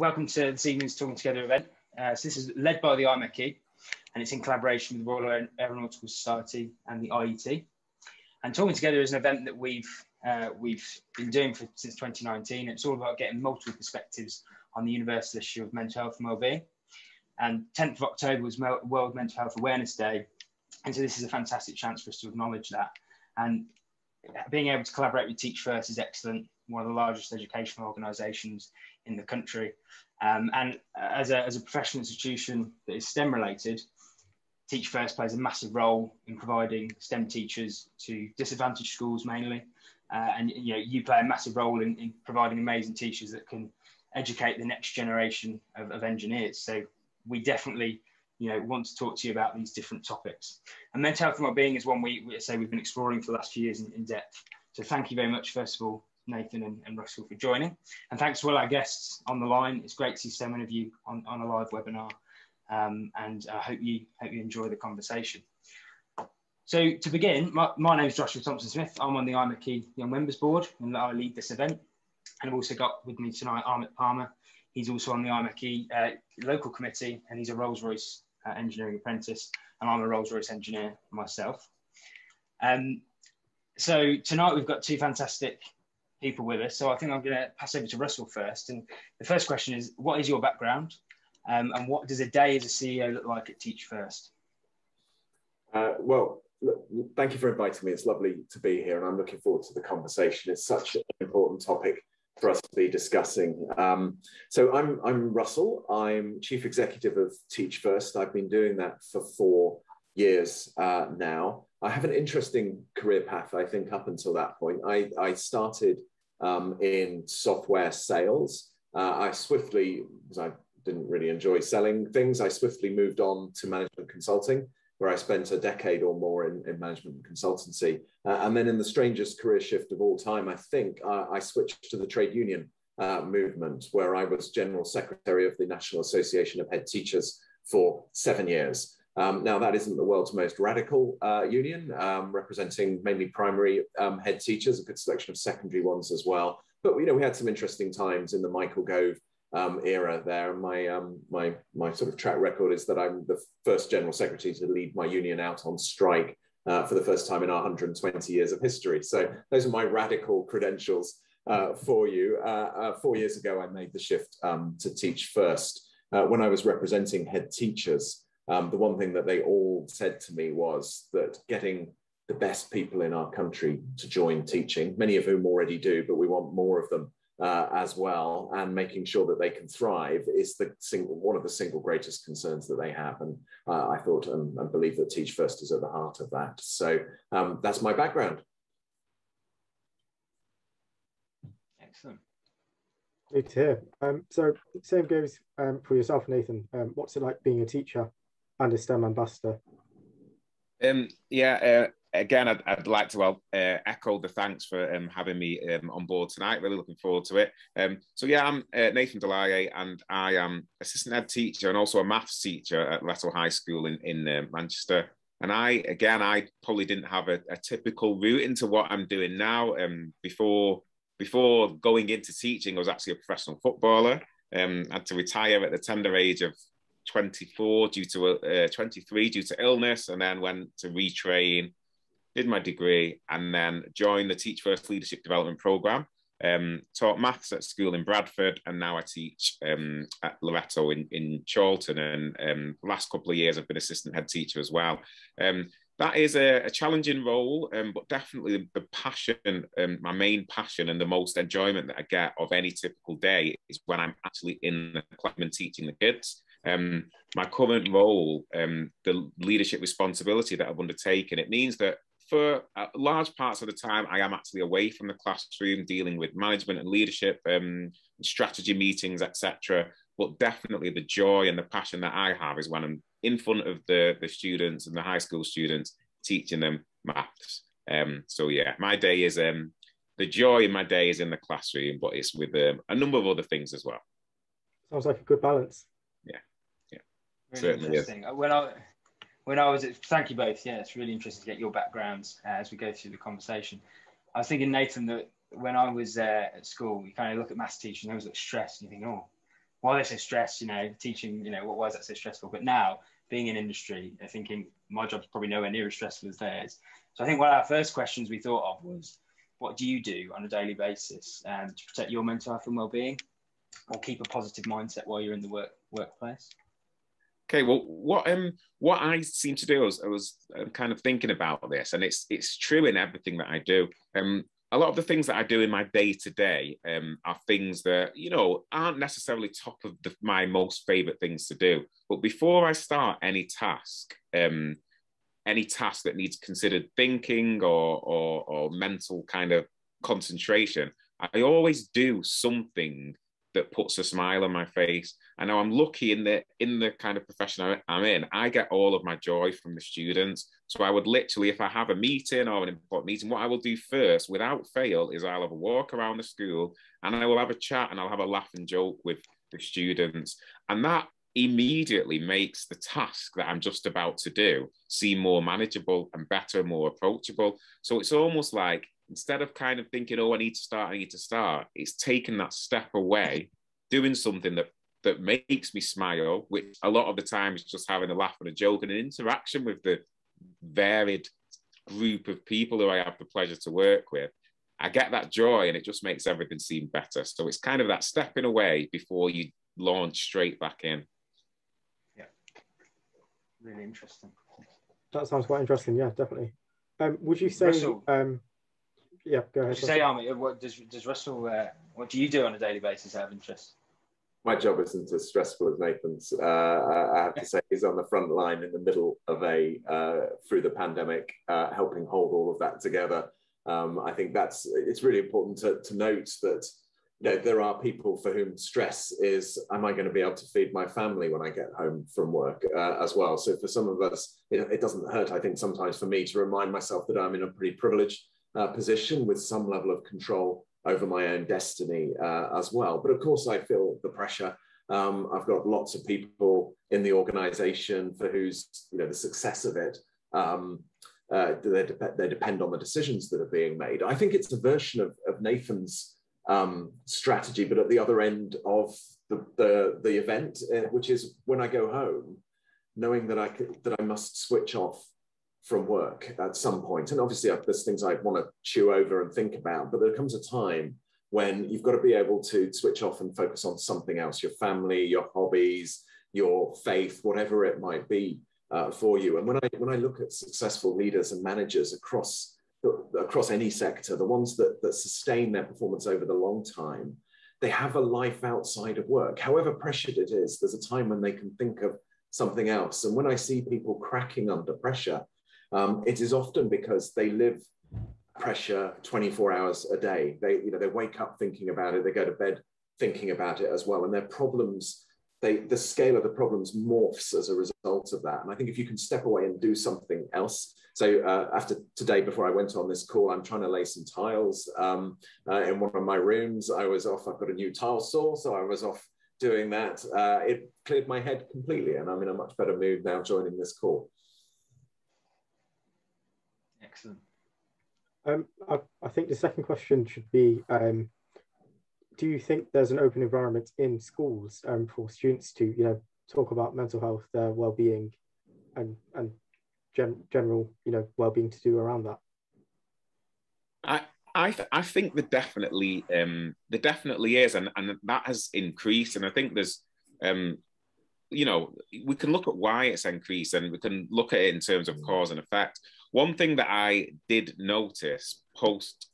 welcome to this evening's Talking Together event. Uh, so this is led by the IMechE and it's in collaboration with the Royal Aeronautical Society and the IET. And Talking Together is an event that we've uh, we've been doing for since 2019. It's all about getting multiple perspectives on the universal issue of mental health and wellbeing. And 10th of October was World Mental Health Awareness Day. And so this is a fantastic chance for us to acknowledge that. And being able to collaborate with Teach First is excellent, one of the largest educational organisations in the country. Um, and as a, as a professional institution that is STEM related, Teach First plays a massive role in providing STEM teachers to disadvantaged schools mainly. Uh, and you know, you play a massive role in, in, providing amazing teachers that can educate the next generation of, of engineers. So we definitely you know, want to talk to you about these different topics. And mental health and well-being is one we, we say we've been exploring for the last few years in, in depth. So thank you very much, first of all, Nathan and, and, Russell for joining. And thanks to all our guests on the line. It's great to see so many of you on, on a live webinar. Um, and I hope you hope you enjoy the conversation. So to begin, my, my name is Joshua Thompson Smith. I'm on the IMechE Young Members Board and I lead this event. And I've also got with me tonight Amit Palmer. He's also on the IMechE uh, local committee and he's a Rolls-Royce uh, engineering apprentice and I'm a Rolls-Royce engineer myself. Um, so tonight we've got two fantastic people with us. So I think I'm going to pass over to Russell first. And the first question is, what is your background? Um, and what does a day as a CEO look like at Teach First? Uh, well, look, thank you for inviting me. It's lovely to be here, and I'm looking forward to the conversation. It's such an important topic for us to be discussing. Um, so I'm, I'm Russell. I'm Chief Executive of Teach First. I've been doing that for four years uh, now. I have an interesting career path, I think, up until that point. I, I started um, in software sales. Uh, I swiftly, because I didn't really enjoy selling things, I swiftly moved on to management consulting, where I spent a decade or more in, in management and consultancy. Uh, and then in the strangest career shift of all time, I think I switched to the trade union uh, movement, where I was general secretary of the National Association of Head Teachers for seven years. Um, now, that isn't the world's most radical uh, union, um, representing mainly primary um, head teachers, a good selection of secondary ones as well. But you know, we had some interesting times in the Michael Gove um, era there. My um, my my sort of track record is that I'm the first general secretary to lead my union out on strike uh, for the first time in our 120 years of history. So those are my radical credentials uh, for you. Uh, uh four years ago, I made the shift um, to teach first. Uh, when I was representing head teachers, um, the one thing that they all said to me was that getting the best people in our country to join teaching, many of whom already do, but we want more of them uh, as well, and making sure that they can thrive is the single one of the single greatest concerns that they have. And uh, I thought and, and, believe that Teach First is at the heart of that. So um, that's my background. Excellent. Good to hear. Um, so same goes um, for yourself, Nathan. Um, what's it like being a teacher and a STEM ambassador? Um, yeah, uh, again, I'd, I'd, like to well, uh, echo the thanks for um, having me um, on board tonight. Really looking forward to it. Um, so yeah, I'm uh, Nathan D'Laryea, and I am assistant head teacher and also a maths teacher at Loreto High School in in uh, Manchester. And I, again, I probably didn't have a, a typical route into what I'm doing now. Um, before before going into teaching, I was actually a professional footballer. Um, had to retire at the tender age of 24 due to uh, 23 due to illness, and then went to retrain, did my degree, and then joined the Teach First Leadership Development Program. Um, taught maths at school in Bradford, and now I teach um, at Loreto in, in Chorlton. And um, last couple of years, I've been assistant head teacher as well. Um, that is a, a challenging role, um, but definitely the passion, um, my main passion and the most enjoyment that I get of any typical day is when I'm actually in the classroom teaching the kids. Um, my current role, um, the leadership responsibility that I've undertaken, it means that for uh, large parts of the time, I am actually away from the classroom, dealing with management and leadership, um, strategy meetings, etc. But definitely, the joy and the passion that I have is when I'm in front of the the students and the high school students, teaching them maths. Um, so yeah, my day is um, the joy in my day is in the classroom, but it's with um, a number of other things as well. Sounds like a good balance. Really Certainly interesting. Is. Uh, when I when I was at, thank you both. Yeah, it's really interesting to get your backgrounds uh, as we go through the conversation. I was thinking, Nathan, that when I was uh, at school, you kind of look at maths teachers and I was like stressed, and you think, oh, why are they so stressed, you know, teaching, you know, why is that so stressful? But now being in industry, they're thinking my job's probably nowhere near as stressful as theirs. So I think one of our first questions we thought of was, what do you do on a daily basis um, to protect your mental health and well-being, or keep a positive mindset while you're in the work workplace? Okay, well, what um what I seem to do is I was um, kind of thinking about this, and it's it's true in everything that I do. Um, a lot of the things that I do in my day to day um, are things that you know aren't necessarily top of the, my most favorite things to do. But before I start any task, um, any task that needs considered thinking or, or, or mental kind of concentration, I always do something that puts a smile on my face. I know I'm lucky in the in the kind of profession I'm in. I get all of my joy from the students. So I would literally, if I have a meeting or an important meeting, what I will do first, without fail, is I'll have a walk around the school and I will have a chat and I'll have a laugh and joke with the students. And that immediately makes the task that I'm just about to do seem more manageable and better, more approachable. So it's almost like instead of kind of thinking, oh, I need to start, I need to start, it's taking that step away, doing something that that makes me smile, which a lot of the time is just having a laugh and a joke and an interaction with the varied group of people who I have the pleasure to work with. I get that joy and it just makes everything seem better. So it's kind of that stepping away before you launch straight back in Yeah. really interesting. That sounds quite interesting. Yeah, definitely. Um, would you say? Russell, um, yeah, go ahead. Would you say, Army, what does does Russell? Uh, what do you do on a daily basis out of interest? My job isn't as stressful as Nathan's. Uh, I have to say, he's on the front line in the middle of a uh, through the pandemic, uh, helping hold all of that together. Um, I think that's it's really important to, to note that you know, there are people for whom stress is, am I going to be able to feed my family when I get home from work uh, as well? So for some of us, it, it, doesn't hurt, I think, sometimes for me to remind myself that I'm in a pretty privileged uh, position with some level of control over my own destiny uh, as well. But of course, I feel the pressure. Um, I've got lots of people in the organization for whose, you know, the success of it um, uh, they, de- they, depend on the decisions that are being made. I think it's a version of, of Nathan's um, strategy, but at the other end of the, the, the event, uh, which is when I go home, knowing that I could, that I must switch off from work at some point. And obviously, there's things I want to chew over and think about, but there comes a time when you've got to be able to switch off and focus on something else your family, your hobbies, your faith, whatever it might be uh, for you. And when I, when I look at successful leaders and managers across across any sector, the ones that, that sustain their performance over the long time, they have a life outside of work. However pressured it is, there's a time when they can think of something else. And when I see people cracking under pressure, um, it is often because they live pressure 24 hours a day. They, you know, they wake up thinking about it, they go to bed thinking about it as well. And their problems, they, the scale of the problems morphs as a result of that. And I think if you can step away and do something else, so uh, after today, before I went on this call, I'm trying to lay some tiles um, uh, in one of my rooms. I was off, I've got a new tile saw, so I was off doing that. Uh, it cleared my head completely and I'm in a much better mood now joining this call. Excellent. Um, I, I, think the second question should be, um, do you think there's an open environment in schools um, for students to, you know, talk about mental health, their well-being and, and gen- general, you know, well-being to do around that? I I, th- I think there definitely um, there definitely is, and and that has increased, and I think there's um, you know we can look at why it's increased, and we can look at it in terms of cause and effect. One thing that I did notice post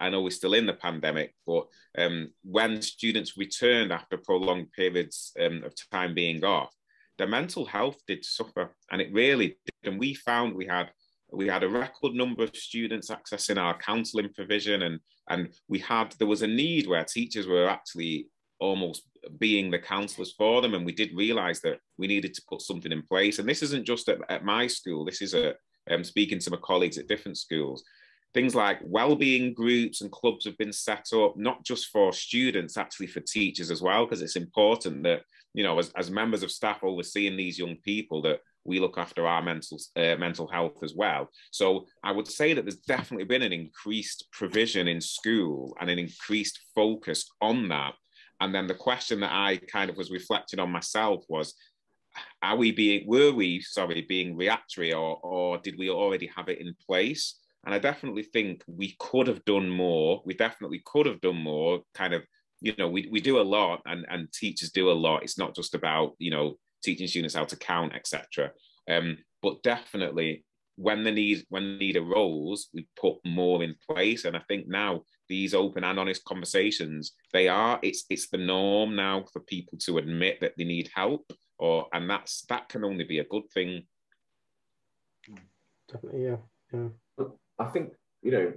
I know we're still in the pandemic, but um, when students returned after prolonged periods um, of time being off, their mental health did suffer, and it really did. And we found we had we had a record number of students accessing our counselling provision, and and we had there was a need where teachers were actually almost being the counsellors for them, and we did realise that we needed to put something in place. And this isn't just at, at my school; this is a um, speaking to my colleagues at different schools things like well-being groups and clubs have been set up not just for students actually for teachers as well because it's important that you know as, as members of staff overseeing these young people that we look after our mental uh, mental health as well. So i would say that there's definitely been an increased provision in school and an increased focus on that. And then the question that I kind of was reflecting on myself was, are we being, were we, sorry, being reactory or, or did we already have it in place? And I definitely think we could have done more. We definitely could have done more. Kind of, you know, we, we do a lot and, and teachers do a lot. It's not just about, you know, teaching students how to count, etc. Um, but definitely when the need when the need arose, we put more in place. And I think now these open and honest conversations, they are it's it's the norm now for people to admit that they need help, or and that's that can only be a good thing. Definitely, yeah, yeah. I think, you know,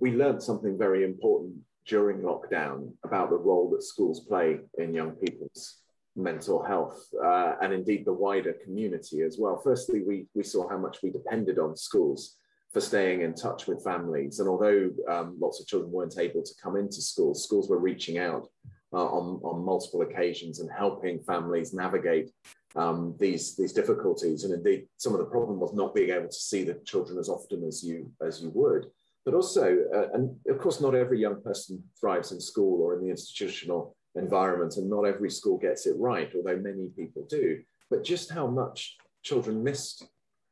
we learned something very important during lockdown about the role that schools play in young people's mental health uh, and indeed the wider community as well. Firstly, we, we saw how much we depended on schools for staying in touch with families. And although um, lots of children weren't able to come into schools, schools were reaching out uh, on, on multiple occasions and helping families navigate um, these these difficulties. And indeed, some of the problem was not being able to see the children as often as you as you would. But also, uh, and of course, not every young person thrives in school or in the institutional environment, and not every school gets it right, although many people do. But just how much children missed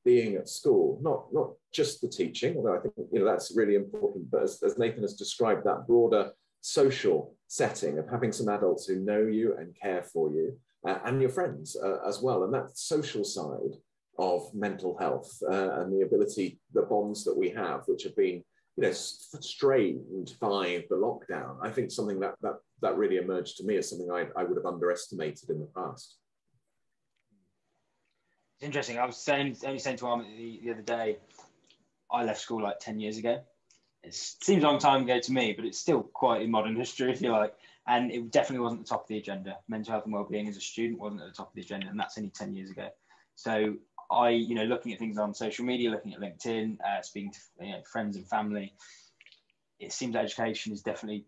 being at school, not not just the teaching, although I think you know that's really important, but as, as Nathan has described, that broader social setting of having some adults who know you and care for you, uh, and your friends uh, as well. And that social side of mental health uh, and the ability, the bonds that we have, which have been you know strained by the lockdown. I think something that that that really emerged to me as something I, I would have underestimated in the past. It's interesting. I was saying only saying to Armin the, the other day, I left school like ten years ago. It seems a long time ago to me, but it's still quite in modern history, if you like and it definitely wasn't the top of the agenda. Mental health and well-being as a student wasn't at the top of the agenda, and that's only ten years ago. So I, you know, looking at things on social media, looking at LinkedIn, uh, speaking to you know, friends and family, it seems education is definitely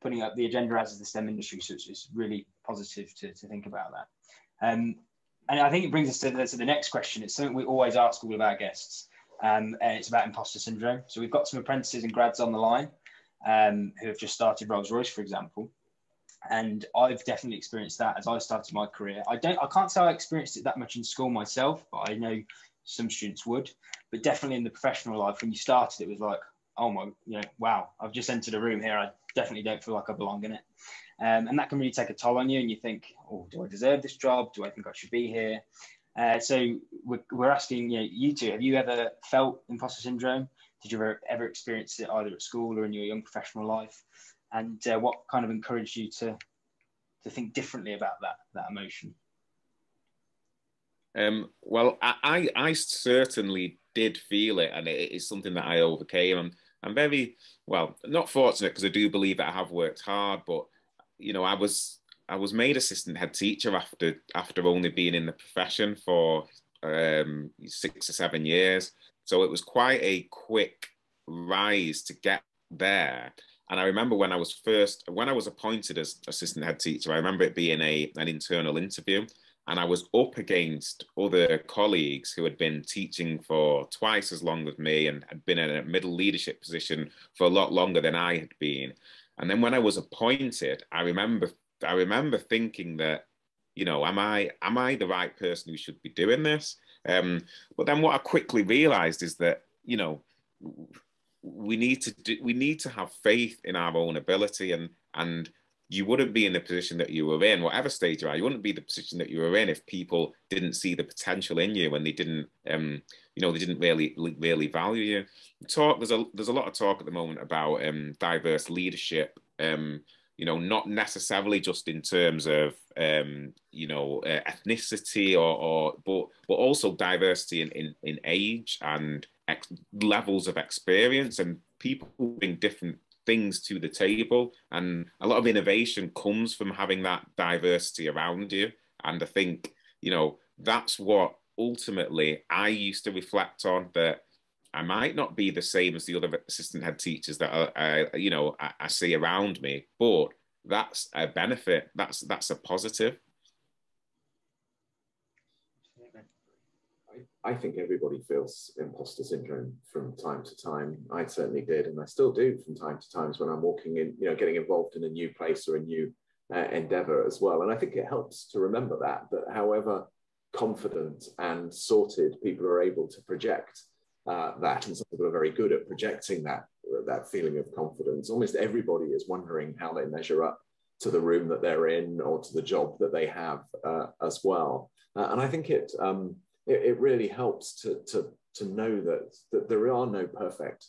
putting up the agenda as is the STEM industry. So it's, it's really positive to, to think about that. Um, and I think it brings us to the, to the next question. It's something we always ask all of our guests, um, and it's about imposter syndrome. So we've got some apprentices and grads on the line um, who have just started Rolls Royce, for example. And I've definitely experienced that as I started my career. I don't, I can't say I experienced it that much in school myself, but I know some students would. But definitely in the professional life, when you started, it was like, oh my, you know, wow, I've just entered a room here. I definitely don't feel like I belong in it. Um, and that can really take a toll on you. And you think, oh, do I deserve this job? Do I think I should be here? Uh, so we're, we're asking you, know, you two, have you ever felt imposter syndrome? Did you ever, ever experience it either at school or in your young professional life? And uh, what kind of encouraged you to to think differently about that that emotion? Um, well, I, I certainly did feel it, and it is something that I overcame. I'm I'm very well not fortunate because I do believe that I have worked hard, but you know I was I was made assistant head teacher after after only being in the profession for um, six or seven years. So it was quite a quick rise to get there. And I remember when I was first, when I was appointed as assistant head teacher, I remember it being a, an internal interview. And I was up against other colleagues who had been teaching for twice as long as me and had been in a middle leadership position for a lot longer than I had been. And then when I was appointed, I remember I remember thinking that, you know, am I am I the right person who should be doing this? Um, but then what I quickly realized is that, you know, we need to do, we need to have faith in our own ability and and you wouldn't be in the position that you were in, whatever stage you are. You wouldn't be the position that you were in if people didn't see the potential in you and they didn't, um, you know, they didn't really, really value you. Talk. There's a there's a lot of talk at the moment about um, diverse leadership. Um, you know, not necessarily just in terms of um, you know uh, ethnicity or, or but but also diversity in in, in age and ex- levels of experience and people bring different things to the table. And a lot of innovation comes from having that diversity around you. And i think you know that's what ultimately i used to reflect on that I might not be the same as the other assistant head teachers that I, I you know I, I, see around me, but that's a benefit. That's that's a positive. I think everybody feels imposter syndrome from time to time. I certainly did, and I still do from time to times when I'm walking in, you know, getting involved in a new place or a new uh, endeavor as well. And I think it helps to remember that, that however confident and sorted people are able to project uh, that, and some people are very good at projecting that, that feeling of confidence. Almost everybody is wondering how they measure up to the room that they're in or to the job that they have uh, as well. Uh, and I think it, um, it, it really helps to, to, to know that, that there are no perfect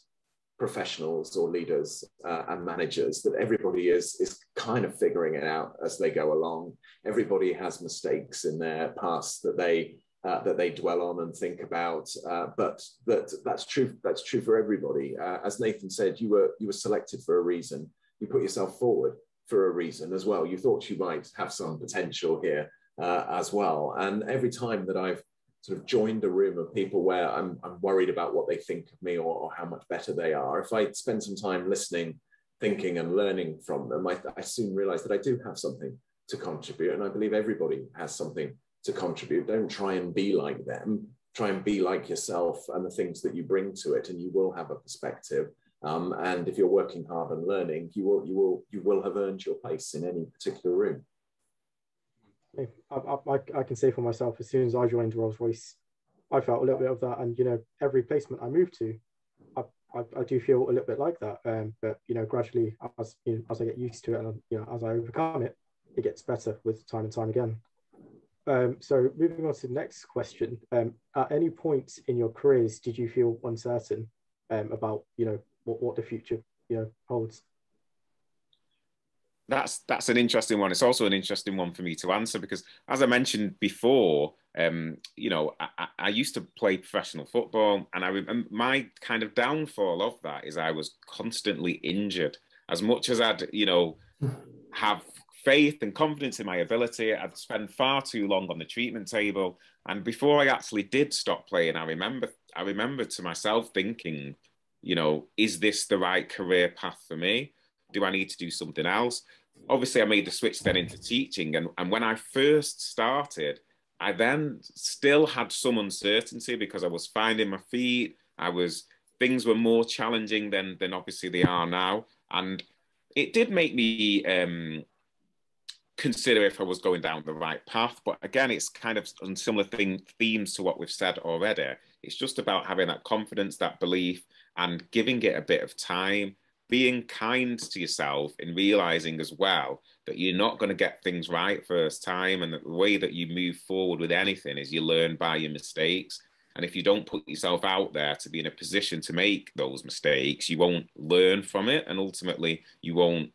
professionals or leaders uh, and managers that everybody is is kind of figuring it out as they go along everybody has mistakes in their past that they uh, that they dwell on and think about uh, but that that's true that's true for everybody uh, as nathan said you were you were selected for a reason you put yourself forward for a reason as well you thought you might have some potential here uh, as well and every time that i've sort of joined a room of people where I'm, I'm worried about what they think of me or, or, how much better they are. If I spend some time listening, thinking, and learning from them, I, I soon realize that I do have something to contribute. And I believe everybody has something to contribute. Don't try and be like them. Try and be like yourself and the things that you bring to it, and you will have a perspective. Um, and if you're working hard and learning, you will you will you will have earned your place in any particular room. I, I, I can say for myself, as soon as I joined Rolls Royce, I felt a little bit of that. And, you know, every placement I moved to, I, I, I do feel a little bit like that. Um, but, you know, gradually as, you know, as I get used to it and, you know, as I overcome it, it gets better with time and time again. Um, so moving on to the next question, um, at any point in your careers, did you feel uncertain um, about, you know, what, what the future, you know, holds? that's that's an interesting one. It's also an interesting one for me to answer because, as I mentioned before, um, you know, I, I, used to play professional football, and I remember my kind of downfall of that is I was constantly injured. As much as I'd, you know, have faith and confidence in my ability, I'd spend far too long on the treatment table. And before I actually did stop playing, I remember I remember to myself thinking, you know, is this the right career path for me? do I need to do something else? Obviously, I made the switch then into teaching. And, and when I first started, I then still had some uncertainty because I was finding my feet. I was, things were more challenging than, than obviously they are now. And it did make me um, consider if I was going down the right path. But again, it's kind of similar thing, themes to what we've said already. It's just about having that confidence, that belief, and giving it a bit of time being kind to yourself and realizing as well that you're not going to get things right first time and the way that you move forward with anything is you learn by your mistakes and if you don't put yourself out there to be in a position to make those mistakes you won't learn from it and ultimately you won't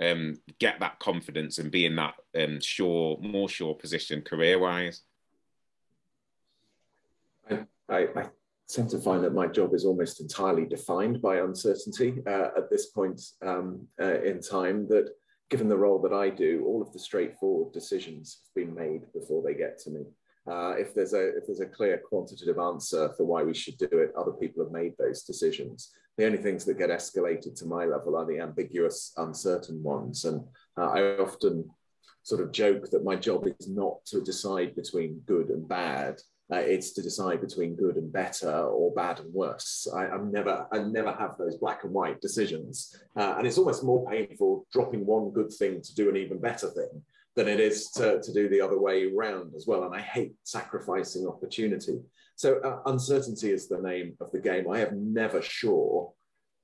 um, get that confidence and be in that um, sure more sure position career wise I, I, tend to find that my job is almost entirely defined by uncertainty uh, at this point um, uh, in time. That given the role that I do, all of the straightforward decisions have been made before they get to me. Uh, if there's a if there's a clear quantitative answer for why we should do it, other people have made those decisions. The only things that get escalated to my level are the ambiguous, uncertain ones, and uh, I often sort of joke that my job is not to decide between good and bad, uh, it's to decide between good and better or bad and worse. I, am never, I never have those black and white decisions, uh, and it's almost more painful dropping one good thing to do an even better thing than it is to, to do the other way around as well. And I hate sacrificing opportunity. So uh, uncertainty is the name of the game. I am never sure,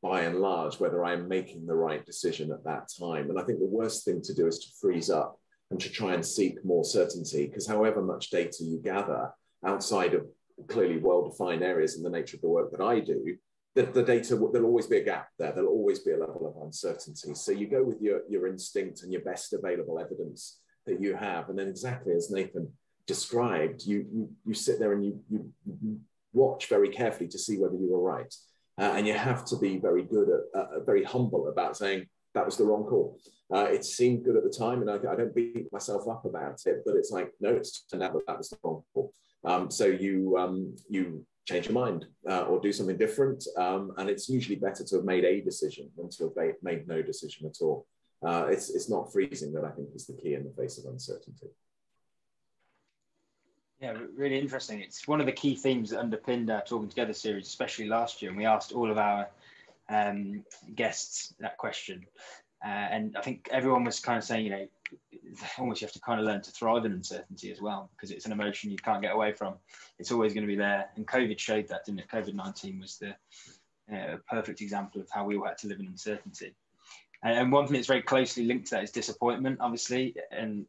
by and large, whether I am making the right decision at that time. And I think the worst thing to do is to freeze up and to try and seek more certainty, because however much data you gather outside of clearly well-defined areas in the nature of the work that I do, the, the data, there'll always be a gap there. There'll always be a level of uncertainty. So you go with your, your instinct and your best available evidence that you have. And then exactly as Nathan described, you, you, you sit there and you, you, watch very carefully to see whether you were right. Uh, and you have to be very good at, uh, very humble about saying that was the wrong call. Uh, it seemed good at the time, and I, I, don't beat myself up about it, but it's like, no, it's turned out that that was the wrong call. Um, so you um, you change your mind uh, or do something different, um, and it's usually better to have made a decision than to have made no decision at all. Uh, it's it's not freezing that I think is the key in the face of uncertainty. Yeah, really interesting. It's one of the key themes that underpinned our Talking Together series, especially last year. And we asked all of our um, guests that question. Uh, and I think everyone was kind of saying, you know, almost you have to kind of learn to thrive in uncertainty as well, because it's an emotion you can't get away from. It's always going to be there. And COVID showed that, didn't it? COVID 19 was the uh, perfect example of how we all had to live in uncertainty. And, and one thing that's very closely linked to that is disappointment, obviously, and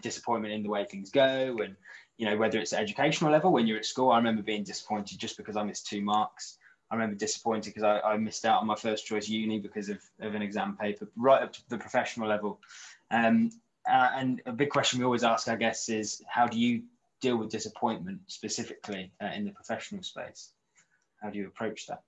disappointment in the way things go. And, you know, whether it's educational level, when you're at school, I remember being disappointed just because I missed two marks. I remember disappointed because I, I, missed out on my first choice uni because of, of an exam paper, right up to the professional level. Um, uh, and a big question we always ask, I guess, is how do you deal with disappointment specifically uh, in the professional space? How do you approach that?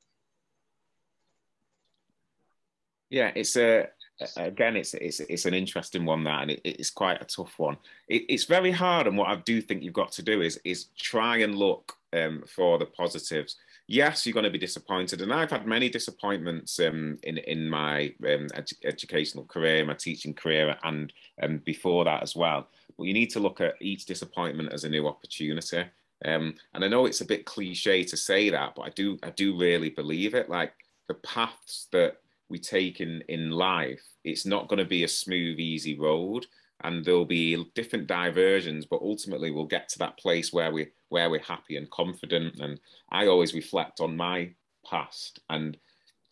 Yeah, it's a again, it's it's it's an interesting one that, and it, it's quite a tough one. It, it's very hard, and what I do think you've got to do is is try and look um, for the positives yes, you're going to be disappointed. And I've had many disappointments um, in in my um, ed- educational career, my teaching career, and um, before that as well. But you need to look at each disappointment as a new opportunity. Um, and I know it's a bit cliche to say that, but I do I do really believe it. Like the paths that we take in in life, it's not going to be a smooth, easy road and there'll be different diversions but ultimately we'll get to that place where we where we're happy and confident. And i always reflect on my past and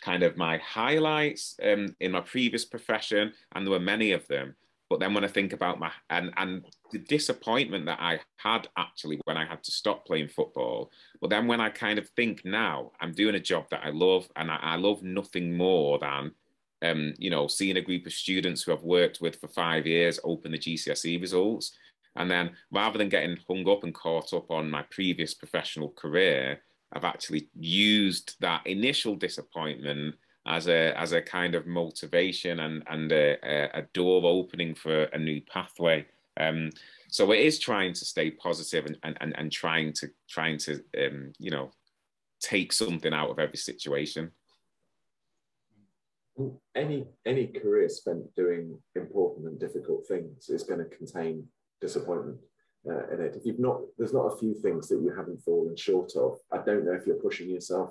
kind of my highlights um, in my previous profession and there were many of them. But then when i think about my and and the disappointment that i had actually when i had to stop playing football but then when i kind of think now i'm doing a job that i love and i, I love nothing more than um, you know, seeing a group of students who I've worked with for five years open the GCSE results. And then rather than getting hung up and caught up on my previous professional career, I've actually used that initial disappointment as a as a kind of motivation and and a, a door opening for a new pathway. Um, so it is trying to stay positive and and, and, and trying to trying to um, you know take something out of every situation any any career spent doing important and difficult things is going to contain disappointment uh, in it. If you've not, there's not a few things that you haven't fallen short of. I don't know if you're pushing yourself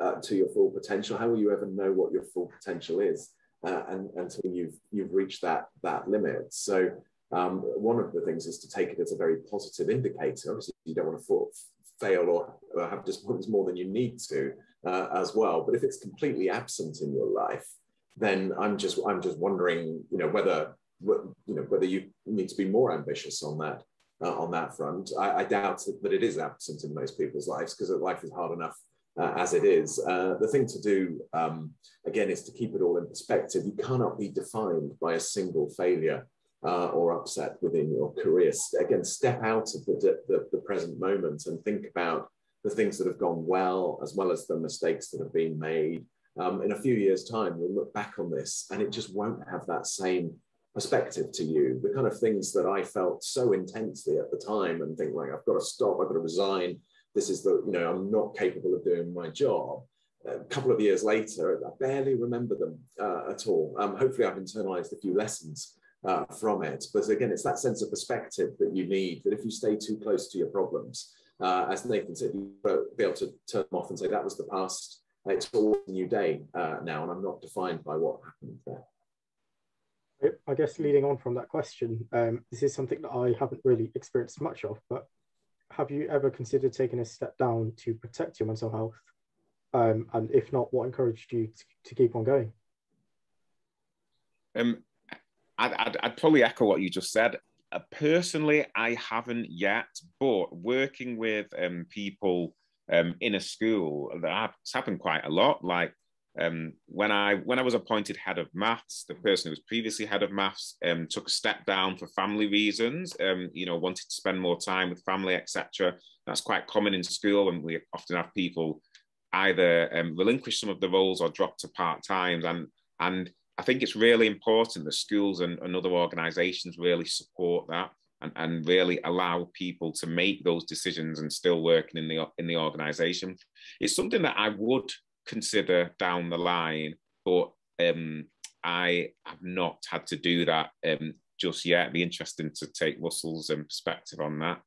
uh, to your full potential. How will you ever know what your full potential is uh, and, until you've you've reached that that limit? So um, one of the things is to take it as a very positive indicator. Obviously, you don't want to fall, fail or, have disappointments more than you need to uh, as well. But if it's completely absent in your life, then I'm just I'm just wondering, you know, whether you know whether you need to be more ambitious on that uh, on that front. I, I, doubt that it is absent in most people's lives because life is hard enough uh, as it is. Uh, the thing to do um, again is to keep it all in perspective. You cannot be defined by a single failure. Uh, or upset within your career. Again, step out of the, the, the present moment and think about the things that have gone well, as well as the mistakes that have been made. Um, in a few years' time, we'll look back on this and it just won't have that same perspective to you. The kind of things that I felt so intensely at the time and think like, I've got to stop, I've got to resign. This is the, you know, I'm not capable of doing my job. A couple of years later, I barely remember them uh, at all. Um, hopefully, I've internalized a few lessons uh, from it. But again, it's that sense of perspective that you need that if you stay too close to your problems, uh, as Nathan said, you'll be able to turn them off and say that was the past. It's all a new day uh, now, and I'm not defined by what happened there. I guess leading on from that question, um, this is something that I haven't really experienced much of, but have you ever considered taking a step down to protect your mental health? Um, and if not, what encouraged you to, to keep on going? Um, I'd, I'd, I'd, probably echo what you just said. Uh, personally, I haven't yet, but working with um, people um, in a school, that's happened quite a lot. Like um, when I when I was appointed head of maths, the person who was previously head of maths um, took a step down for family reasons. Um, you know, wanted to spend more time with family, etc. That's quite common in school, and we often have people either um, relinquish some of the roles or drop to part times. And and I think it's really important that schools and, and other organisations really support that and, and really allow people to make those decisions and still working in the in the organisation. It's something that I would consider down the line, but um, I have not had to do that um, just yet. It'd be interesting to take Russell's um, perspective on that.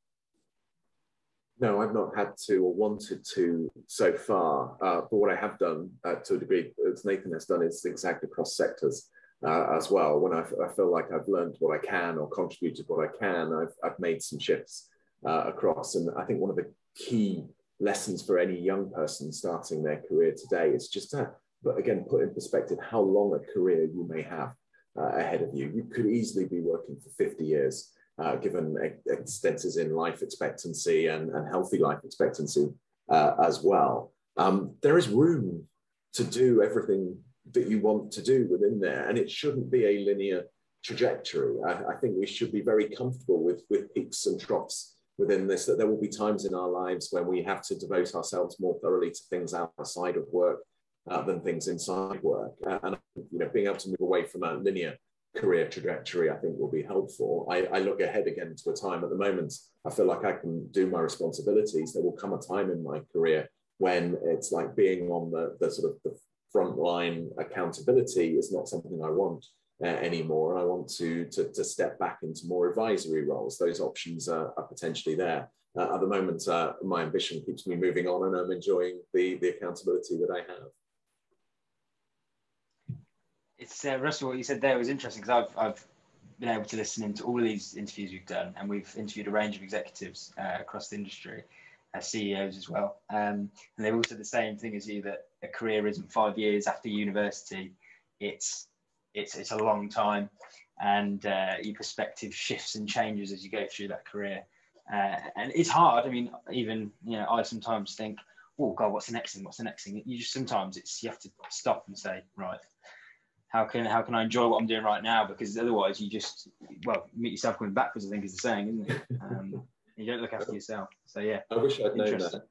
No, I've not had to or wanted to so far. Uh, but what I have done uh, to a degree, as Nathan has done, is exactly across sectors uh, as well. When I, feel like I've learned what I can or contributed what I can, I've, I've made some shifts uh, across. And I think one of the key lessons for any young person starting their career today is just to, but again, put in perspective how long a career you may have uh, ahead of you. You could easily be working for 50 years uh, given extenses in life expectancy and, and healthy life expectancy uh, as well. Um, there is room to do everything that you want to do within there, and it shouldn't be a linear trajectory. I, I think we should be very comfortable with, with peaks and troughs within this, that there will be times in our lives when we have to devote ourselves more thoroughly to things outside of work uh, than things inside work. Uh, and you know, being able to move away from a linear career trajectory, I think will be helpful. I, I, look ahead again to a time at the moment, I feel like I can do my responsibilities. There will come a time in my career when it's like being on the, the sort of the front line accountability is not something I want uh, anymore. I want to, to, to, step back into more advisory roles. Those options are, are potentially there. Uh, at the moment, uh, my ambition keeps me moving on and I'm enjoying the, the accountability that I have it's uh, Russell. What you said there was interesting because I've I've been able to listen into all these interviews we've done, and we've interviewed a range of executives uh, across the industry, uh, CEOs as well. Um, and they've all said the same thing as you that a career isn't five years after university. It's it's it's a long time, and uh, your perspective shifts and changes as you go through that career. Uh, and it's hard. I mean, even you know, I sometimes think, "Oh God, what's the next thing? What's the next thing?" You just sometimes it's you have to stop and say, "Right, how can how can I enjoy what I'm doing right now? Because otherwise, you just well meet yourself coming backwards. I think is the saying, isn't it? Um, you don't look after yourself. So yeah. I wish I'd known that.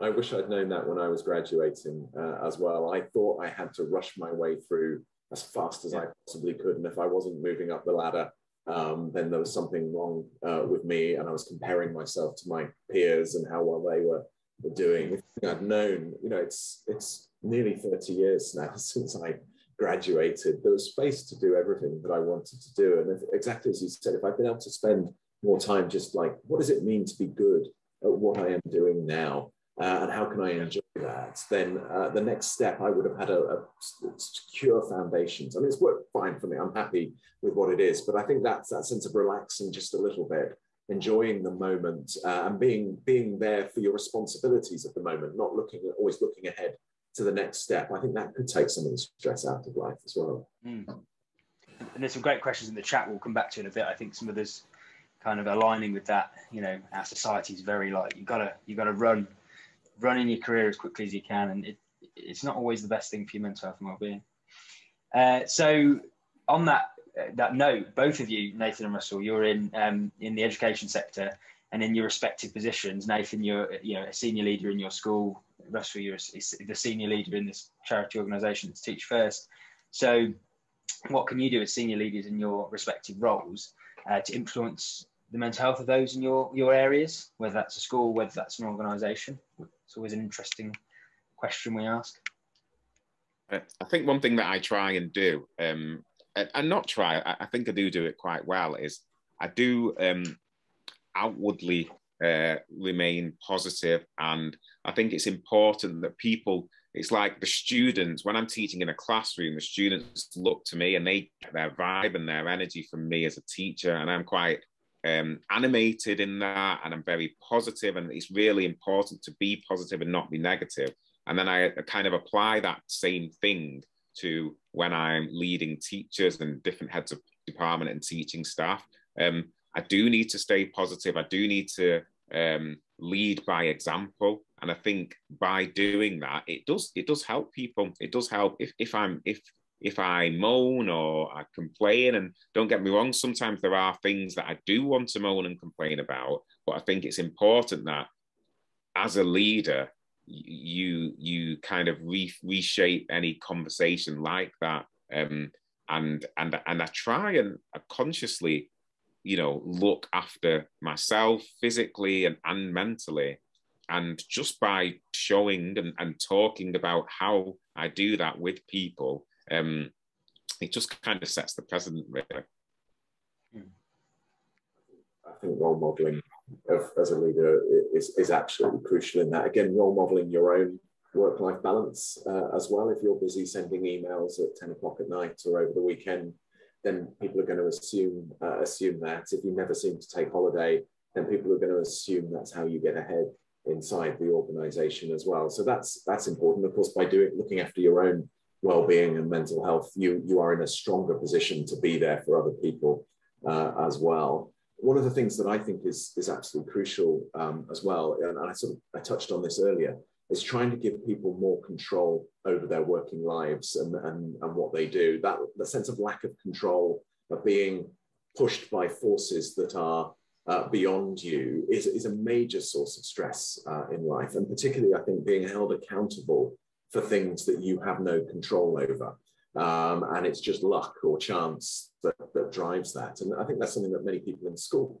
I wish I'd known that when I was graduating uh, as well. I thought I had to rush my way through as fast as yeah. I possibly could, and if I wasn't moving up the ladder, um, then there was something wrong uh, with me, and I was comparing myself to my peers and how well they were, were doing. If I'd known, you know, it's it's nearly 30 years now since I graduated, there was space to do everything that I wanted to do. And if, exactly as you said, if I'd been able to spend more time just like, what does it mean to be good at what I am doing now? Uh, and how can I enjoy that? Then uh, the next step, I would have had a, a, secure foundations. I mean, it's worked fine for me. I'm happy with what it is, but I think that's that sense of relaxing just a little bit, enjoying the moment, uh, and being being there for your responsibilities at the moment, not looking always looking ahead to the next step. I think that could take some of the stress out of life as well. Mm. And there's some great questions in the chat we'll come back to in a bit. I think some of this kind of aligning with that, you know, our society is very like you gotta you gotta run run in your career as quickly as you can, and it, it's not always the best thing for your mental health and well-being. Uh, so on that uh, that note, both of you, Nathan and Russell, you're in um, in the education sector and in your respective positions. Nathan, you're you know a senior leader in your school. Russell, you're the senior leader in this charity organisation that's Teach First. So, what can you do as senior leaders in your respective roles uh, to influence the mental health of those in your your areas, whether that's a school, whether that's an organisation? It's always an interesting question we ask. I think one thing that I try and do, um, and not try, I think I do do it quite well, is I do um, outwardly uh, remain positive and i think it's important that people it's like the students when i'm teaching in a classroom the students look to me and they get their vibe and their energy from me as a teacher and i'm quite um, animated in that and i'm very positive. and it's really important to be positive and not be negative. negative and then i kind of apply that same thing to when i'm leading teachers and different heads of department and teaching staff um, I do need to stay positive. I do need to um, lead by example, and I think by doing that, it does it does help people. It does help if if I'm if if I moan or I complain, and don't get me wrong, sometimes there are things that I do want to moan and complain about, but I think it's important that as a leader, you you kind of re- reshape any conversation like that, um, and and and I try and consciously you know, look after myself physically and, and mentally. And just by showing and, and talking about how I do that with people, um, it just kind of sets the precedent, really. I think role modeling of, as a leader is, is absolutely crucial in that. Again, role modeling your own work-life balance uh, as well. If you're busy sending emails at 10 o'clock at night or over the weekend, then people are going to assume uh, assume that. If you never seem to take holiday, then people are going to assume that's how you get ahead inside the organization as well. So that's that's important. Of course, by doing looking after your own well-being and mental health, you you are in a stronger position to be there for other people uh, as well. One of the things that I think is is absolutely crucial um, as well, and I sort of I touched on this earlier, is trying to give people more control over their working lives and, and, and what they do. That the sense of lack of control, of being pushed by forces that are uh, beyond you is, is a major source of stress uh, in life. And particularly, I think, being held accountable for things that you have no control over. Um, and it's just luck or chance that, that drives that. And I think that's something that many people in school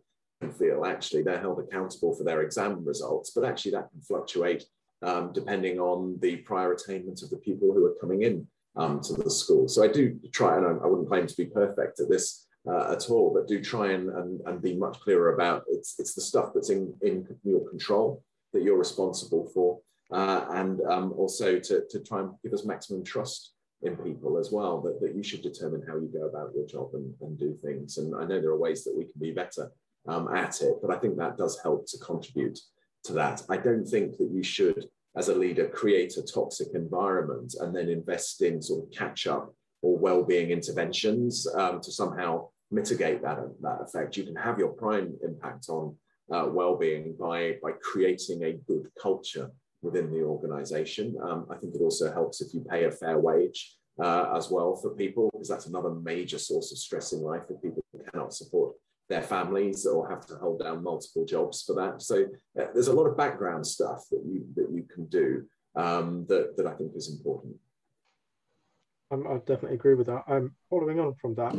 feel actually. They're held accountable for their exam results, but actually that can fluctuate um, depending on the prior attainment of the people who are coming in um, to the school. So I do try, and I, I wouldn't claim to be perfect at this uh, at all, but do try and, and, and be much clearer about it's, it's the stuff that's in, in your control that you're responsible for. Uh, and um, also to, to try and give us maximum trust in people as well, that, that you should determine how you go about your job and, and do things. And I know there are ways that we can be better um, at it, but I think that does help to contribute to that. I don't think that you should, as a leader, create a toxic environment and then invest in sort of catch up or well-being interventions um, to somehow mitigate that, that effect. You can have your prime impact on uh, well-being by, by creating a good culture within the organization. Um, I think it also helps if you pay a fair wage uh, as well for people, because that's another major source of stress in life if people cannot support their families or have to hold down multiple jobs for that. So uh, there's a lot of background stuff that you that you can do um, that, that I think is important. Um, I definitely agree with that. Um, following on from that,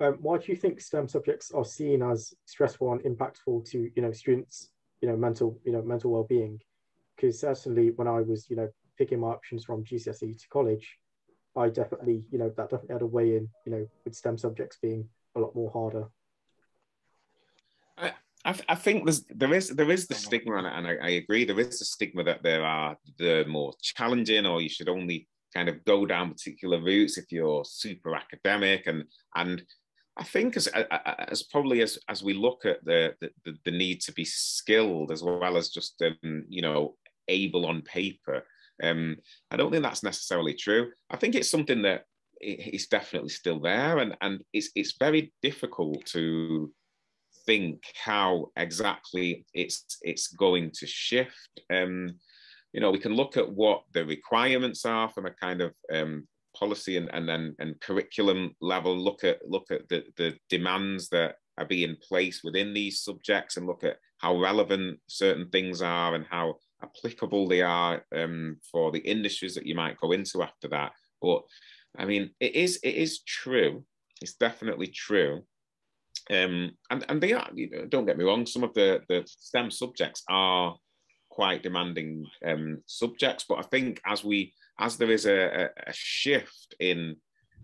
um, why do you think STEM subjects are seen as stressful and impactful to you know students, you know mental you know mental well-being? Because certainly when I was you know picking my options from GCSE to college, I definitely you know that definitely had a way in you know with STEM subjects being a lot more harder I, I, think there's there is there is the stigma on it, and I, I, agree. There is the stigma that there are the more challenging, or you should only kind of go down particular routes if you're super academic, and and I think as as probably as as we look at the the, the need to be skilled as well as just um, you know able on paper, um, I don't think that's necessarily true. I think it's something that it's definitely still there, and and it's it's very difficult to think how exactly it's it's going to shift. Um, you know, we can look at what the requirements are from a kind of um, policy and, and then and curriculum level. Look at look at the, the demands that are being placed within these subjects and look at how relevant certain things are and how applicable they are um, for the industries that you might go into after that. But I mean, it is it is true. It's definitely true um, and and they are. You know, don't get me wrong. Some of the the STEM subjects are quite demanding um, subjects, but I think as we as there is a, a, shift in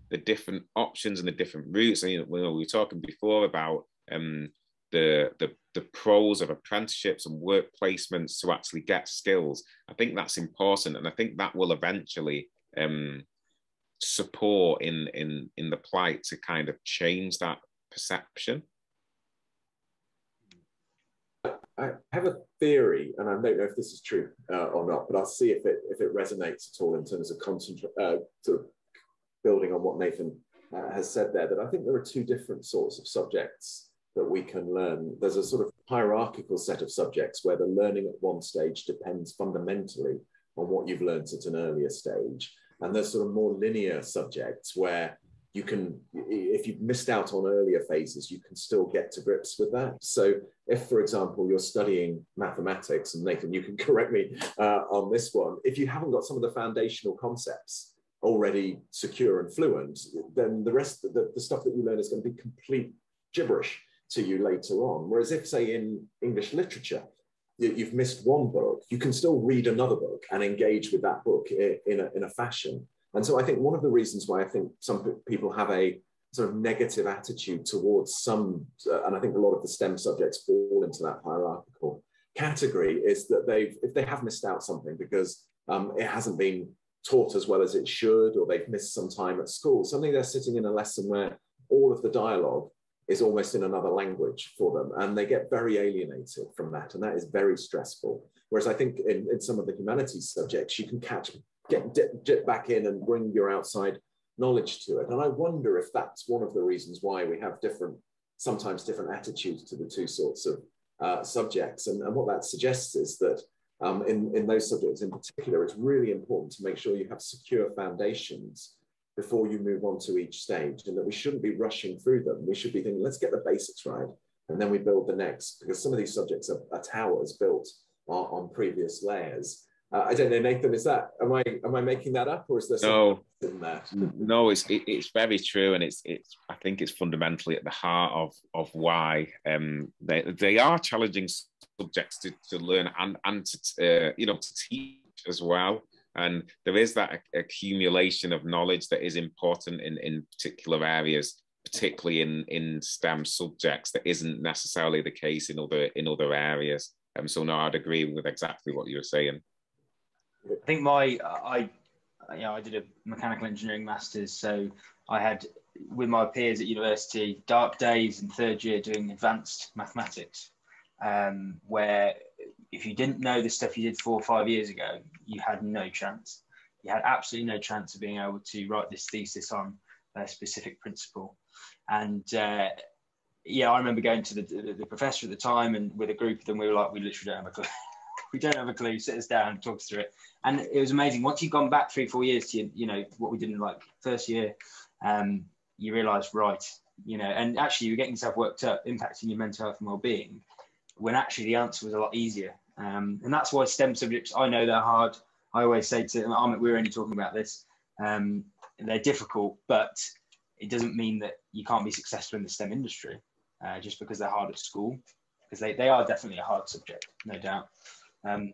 the different options and the different routes, and you know, we were talking before about um, the, the the pros of apprenticeships and work placements to actually get skills. I think that's important, and I think that will eventually um, support in in in the plight to kind of change that perception? I have a theory, and I don't know if this is true uh, or not, but I'll see if it if it resonates at all in terms of concentra- uh, sort of building on what Nathan uh, has said there. That I think there are two different sorts of subjects that we can learn. There's a sort of hierarchical set of subjects where the learning at one stage depends fundamentally on what you've learned at an earlier stage, and there's sort of more linear subjects where you can if you've missed out on earlier phases you can still get to grips with that. So if for example you're studying mathematics and nathan you can correct me uh, on this one if you haven't got some of the foundational concepts already secure and fluent then the rest the, the stuff that you learn is going to be complete gibberish to you later on. Whereas if say in english literature you've missed one book you can still read another book and engage with that book in a, in a fashion and so I think one of the reasons why I think some people have a sort of negative attitude towards some, uh, and I think a lot of the STEM subjects fall into that hierarchical category, is that they've, if they have missed out something because um, it hasn't been taught as well as it should, or they've missed some time at school, suddenly they're sitting in a lesson where all of the dialogue is almost in another language for them, and they get very alienated from that, and that is very stressful. Whereas I think in, in some of the humanities subjects, you can catch, get dip, dip back in and bring your outside knowledge to it. And I wonder if that's one of the reasons why we have different, sometimes different attitudes to the two sorts of uh, subjects. And, and what that suggests is that um, in, in those subjects in particular, it's really important to make sure you have secure foundations before you move on to each stage and that we shouldn't be rushing through them. We should be thinking, let's get the basics right and then we build the next because some of these subjects are, are towers built on, on previous layers. Uh, I don't know, Nathan. Is that am I am I making that up, or is there no? In that? No, it's it, it's very true, and it's it's I think it's fundamentally at the heart of of why um, they they are challenging subjects to, to learn and and to uh, you know to teach as well. And there is that accumulation of knowledge that is important in in particular areas, particularly in in STEM subjects, that isn't necessarily the case in other in other areas. Um, so no, I'd agree with exactly what you were saying. I think my I you know I did a mechanical engineering masters, so I had with my peers at university dark days in third year doing advanced mathematics, um, where if you didn't know the stuff you did four or five years ago, you had no chance. You had absolutely no chance of being able to write this thesis on a specific principle. And uh, yeah, I remember going to the, the, the, professor at the time and with a group of them, we were like, we literally don't have a clue. we don't have a clue. Sit us down, talk us through it. And it was amazing. Once you've gone back three, four years to, you know, what we did in like first year, um, you realize, right, you know, and actually you're getting yourself worked up, impacting your mental health and well-being when actually the answer was a lot easier. Um, and that's why STEM subjects, I know they're hard. I always say to Amit, we were only talking about this. Um, they're difficult, but it doesn't mean that you can't be successful in the STEM industry uh, just because they're hard at school, because they, they are definitely a hard subject, no doubt. Um,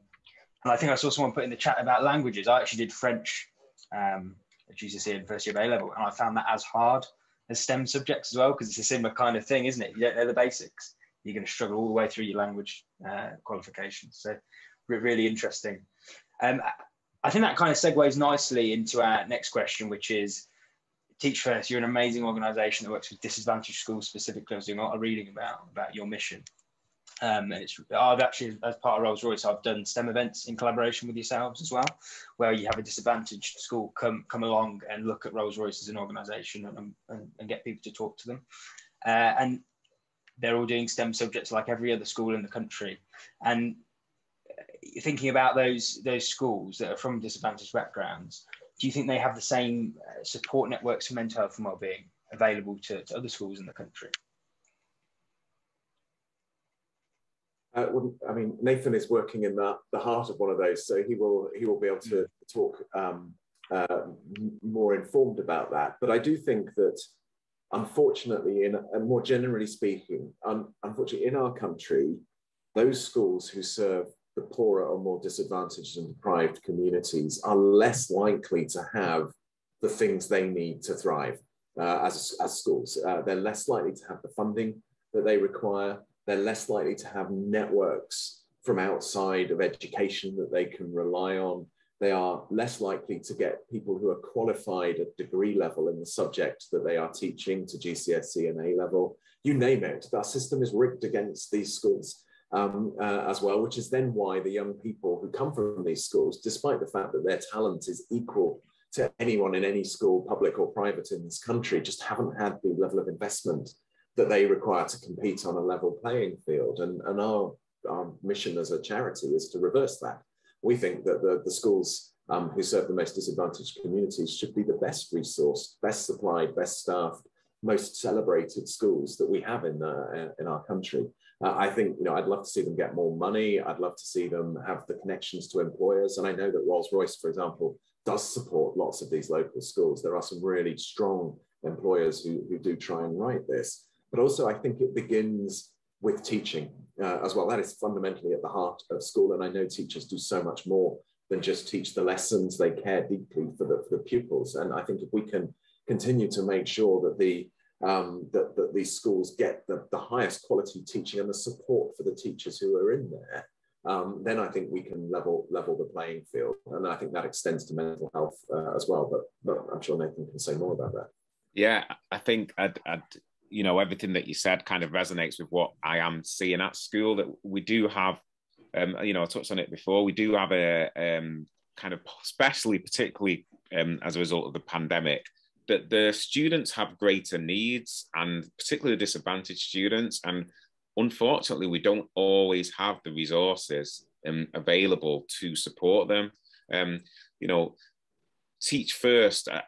and I think I saw someone put in the chat about languages. I actually did French um, at GCSE in first year A level, and I found that as hard as STEM subjects as well, because it's a similar kind of thing, isn't it? You don't know the basics, you're going to struggle all the way through your language uh, qualifications. So, really interesting. Um, I think that kind of segues nicely into our next question, which is Teach First. You're an amazing organisation that works with disadvantaged schools specifically. I was doing a lot of reading about about your mission. Um, and it's I've actually, as part of Rolls Royce, I've done STEM events in collaboration with yourselves as well, where you have a disadvantaged school come come along and look at Rolls Royce as an organisation and, and, and, get people to talk to them. Uh, and they're all doing STEM subjects like every other school in the country. And thinking about those those schools that are from disadvantaged backgrounds, do you think they have the same uh, support networks for mental health and well-being available to, to other schools in the country? Uh, I mean, Nathan is working in the, the heart of one of those, so he will he will be able to talk um, uh, more informed about that. But I do think that unfortunately, in and more generally speaking, un, unfortunately, in our country, those schools who serve the poorer or more disadvantaged and deprived communities are less likely to have the things they need to thrive uh, as, as schools. Uh, they're less likely to have the funding that they require. They're less likely to have networks from outside of education that they can rely on they are less likely to get people who are qualified at degree level in the subject that they are teaching to GCSE and A level. You name it, our system is rigged against these schools um, uh, as well, which is then why the young people who come from these schools, despite the fact that their talent is equal to anyone in any school, public or private in this country, just haven't had the level of investment that they require to compete on a level playing field. And, and our, our mission as a charity is to reverse that we think that the, the schools um, who serve the most disadvantaged communities should be the best resourced, best supplied, best staffed, most celebrated schools that we have in, uh, in our country. Uh, I think, you know, I'd love to see them get more money. I'd love to see them have the connections to employers. And I know that Rolls-Royce, for example, does support lots of these local schools. There are some really strong employers who, who do try and right this. But also, I think it begins with teaching uh, as well. That is fundamentally at the heart of school. And I know teachers do so much more than just teach the lessons. They care deeply for the, for the pupils. And I think if we can continue to make sure that the um, that, that these schools get the, the highest quality teaching and the support for the teachers who are in there, um, then I think we can level level the playing field, and I think that extends to mental health uh, as well. But but I'm sure Nathan can say more about that. Yeah, I think I'd, I'd, you know everything that you said kind of resonates with what I am seeing at school. That we do have, um, you know, I touched on it before. We do have a um, kind of, especially particularly um, as a result of the pandemic, that the students have greater needs and particularly disadvantaged students. And unfortunately, we don't always have the resources um, available to support them. Um, you know, Teach First uh,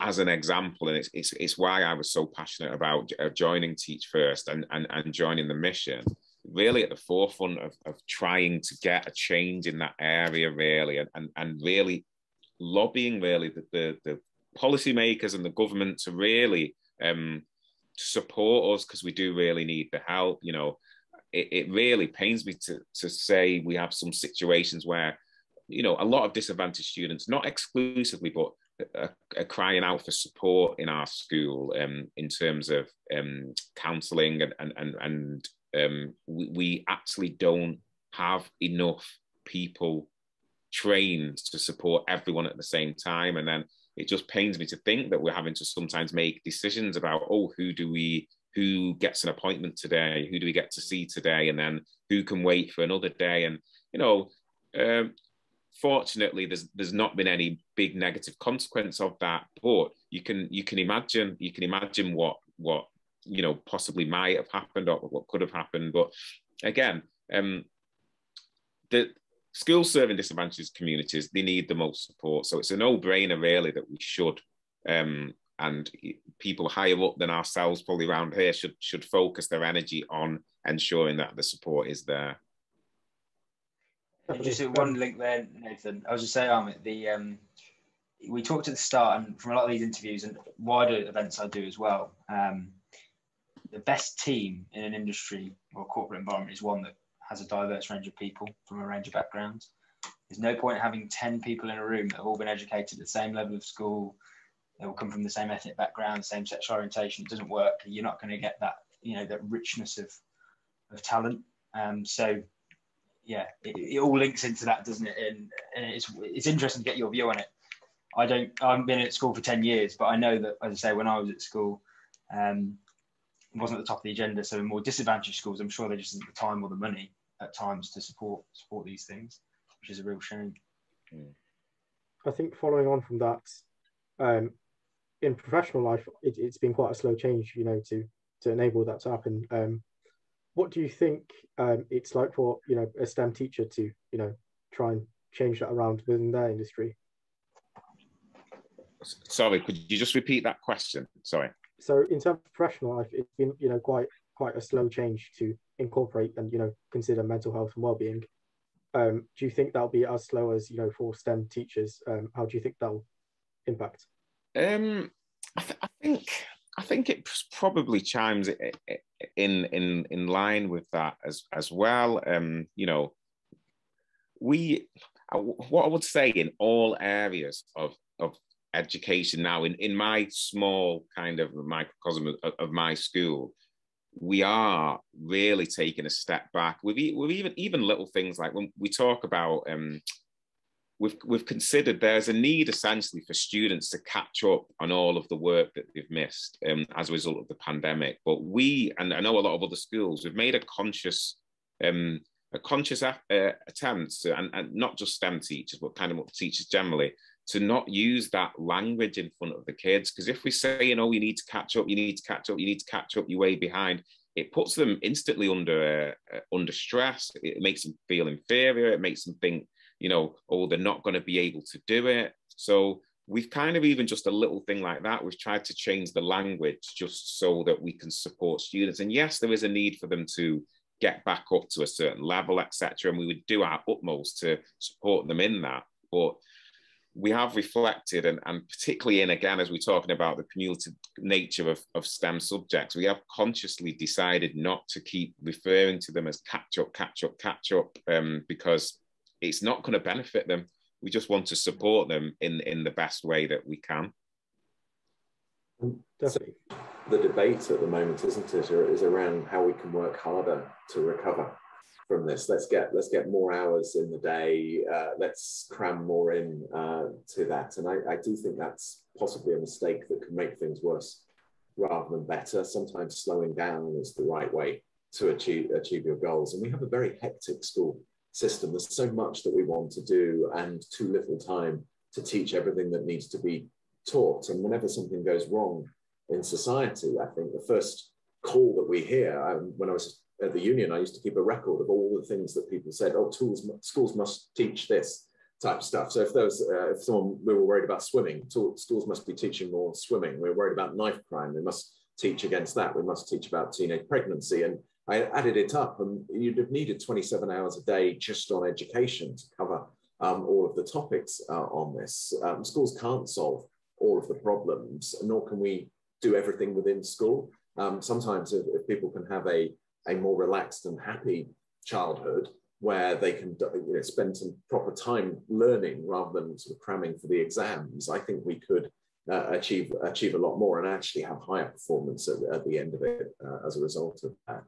as an example, and it's, it's, it's, why I was so passionate about uh, joining Teach First and, and, and joining the mission really at the forefront of, of trying to get a change in that area really and, and, and really lobbying really the, the, the policymakers and the government to really um, support us because we do really need the help. You know, it, it really pains me to, to say we have some situations where, you know, a lot of disadvantaged students, not exclusively, but are, crying out for support in our school um, in terms of um, counselling and, and, and, and um, we, we actually don't have enough people trained to support everyone at the same time. And then it just pains me to think that we're having to sometimes make decisions about, oh, who do we, who gets an appointment today? Who do we get to see today? And then who can wait for another day? And, you know, um, fortunately, there's there's not been any big negative consequence of that. But you can you can imagine you can imagine what what you know possibly might have happened or what could have happened. But again, um, the schools serving disadvantaged communities they need the most support. So it's a no-brainer really that we should. Um, and people higher up than ourselves, probably around here, should should focus their energy on ensuring that the support is there. Just one link there, Nathan. I was just saying, Amit, the um, we talked at the start, and from a lot of these interviews and wider events I do as well. Um, the best team in an industry or corporate environment is one that has a diverse range of people from a range of backgrounds. There's no point having 10 people in a room that have all been educated at the same level of school. They all come from the same ethnic background, same sexual orientation. It doesn't work. You're not going to get that, you know, that richness of, of talent. Um, so, yeah, it, it, all links into that, doesn't it? And, and it's, it's interesting to get your view on it. I don't, I haven't been at school for 10 years, but I know that, as I say, when I was at school, um, wasn't at the top of the agenda. So in more disadvantaged schools, I'm sure there just isn't the time or the money at times to support support these things, which is a real shame. I think following on from that, um, in professional life, it, has been quite a slow change, you know, to to enable that to happen. Um, what do you think um, it's like for you know a STEM teacher to you know try and change that around within their industry? Sorry, could you just repeat that question? Sorry so in terms of professional life, it's been you know quite quite a slow change to incorporate and you know consider mental health and well-being. Um, do you think that'll be as slow as you know for STEM teachers? Um, how do you think that'll impact? Um, I, th- I, think I think it probably chimes in in in line with that as as well. Um, you know, we what I would say in all areas of of education now in, in my small kind of microcosm of, of my school we are really taking a step back with even even little things like when we talk about um, we've we've considered there's a need essentially for students to catch up on all of the work that they've missed um, as a result of the pandemic. But we and I know a lot of other schools we've made a conscious um, a conscious uh, attempt to, and, and not just STEM teachers but kind of teachers generally to not use that language in front of the kids. Because if we say, you know, you need to catch up, you need to catch up, you need to catch up, you're way behind, it puts them instantly under uh, uh, under stress. It makes them feel inferior. It makes them think, you know, oh, they're not going to be able to do it. So we've kind of even just a little thing like that. We've tried to change the language just so that we can support students. And yes, there is a need for them to get back up to a certain level, etc. And we would do our utmost to support them in that. But we have reflected, and, and particularly in again, as we're talking about the cumulative nature of, of STEM subjects, we have consciously decided not to keep referring to them as catch up, catch up, catch up, um, because it's not going to benefit them. We just want to support them in, in the best way that we can. Definitely. So the debate at the moment, isn't it, is around how we can work harder to recover from this. Let's get let's get more hours in the day. Uh, let's cram more in uh, to that. And I, I do think that's possibly a mistake that can make things worse rather than better. Sometimes slowing down is the right way to achieve achieve your goals. And we have a very hectic school system. There's so much that we want to do and too little time to teach everything that needs to be taught. And whenever something goes wrong in society, I think the first call that we hear, um, when I was at the union, I used to keep a record of all the things that people said, oh, tools, schools must teach this type of stuff. So if there was, uh, if someone, we were worried about swimming, schools must be teaching more swimming. We we're worried about knife crime. We must teach against that. We must teach about teenage pregnancy. And I added it up and you'd have needed 27 hours a day just on education to cover um, all of the topics uh, on this. Um, schools can't solve all of the problems, nor can we do everything within school. Um, sometimes if, if, people can have a, a more relaxed and happy childhood where they can you know, spend some proper time learning rather than sort of cramming for the exams, I think we could uh, achieve achieve a lot more and actually have higher performance at, at the end of it uh, as a result of that.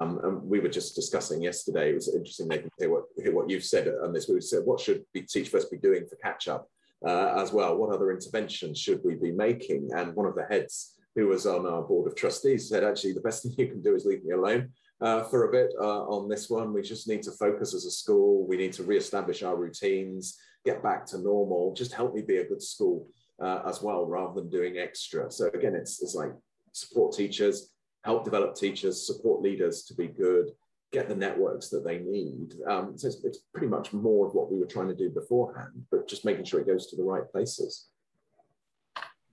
Um, and we were just discussing yesterday. It was interesting to hear what hear what you've said on this. We said, what should be Teach First be doing for catch up uh, as well? What other interventions should we be making? And one of the heads who was on our board of trustees said, actually, the best thing you can do is leave me alone. Uh, for a bit uh, on this one. We just need to focus as a school. We need to re-establish our routines, get back to normal. Just help me be a good school uh, as well, rather than doing extra. So again, it's, it's like support teachers, help develop teachers, support leaders to be good, get the networks that they need. Um, so it's, it's, pretty much more of what we were trying to do beforehand, but just making sure it goes to the right places.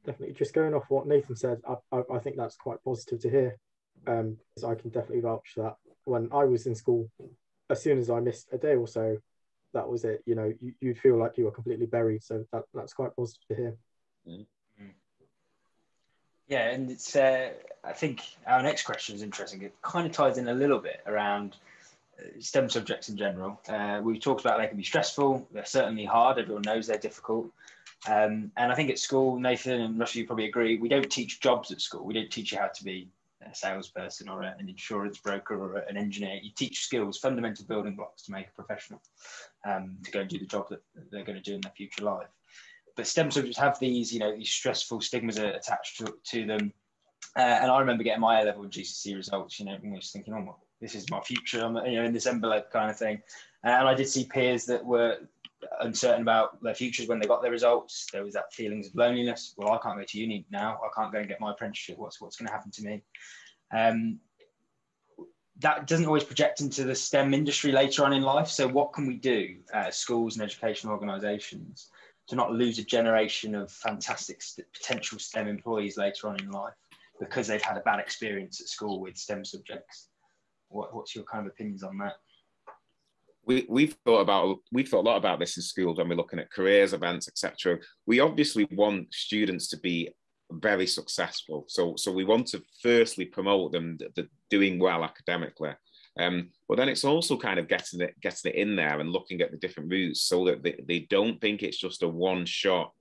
Definitely. Just going off what Nathan said, I, I, I think that's quite positive to hear. Um, so I can definitely vouch for that. When I was in school, as soon as I missed a day or so, that was it. You know, you, would feel like you were completely buried. So that, that's quite positive to hear. Mm. Yeah, and it's. Uh, I think our next question is interesting. It kind of ties in a little bit around uh, STEM subjects in general. Uh, we've talked about they can be stressful. They're certainly hard. Everyone knows they're difficult. Um, and I think at school, Nathan and Russell, you probably agree, we don't teach jobs at school. We don't teach you how to be a salesperson or an insurance broker or an engineer. You teach skills, fundamental building blocks to make a professional um, to go and do the job that they're going to do in their future life but STEM subjects have these, you know, these stressful stigmas attached to, to them. Uh, and I remember getting my A level GCSE results, you know, almost thinking, oh, this is my future, I'm, you know, in this envelope kind of thing. And I did see peers that were uncertain about their futures when they got their results. There was that feelings of loneliness. Well, I can't go to uni now. I can't go and get my apprenticeship. What's what's going to happen to me? Um, that doesn't always project into the STEM industry later on in life. So, what can we do at schools and educational organisations to not lose a generation of fantastic st- potential STEM employees later on in life because they've had a bad experience at school with STEM subjects. What, what's your kind of opinions on that? We, we've thought about we've thought a lot about this in schools when we're looking at careers events etc we obviously want students to be very successful so so we want to firstly promote them that, that doing well academically um, but then it's also kind of getting it, getting it in there and looking at the different routes so that they, they don't think it's just a one shot.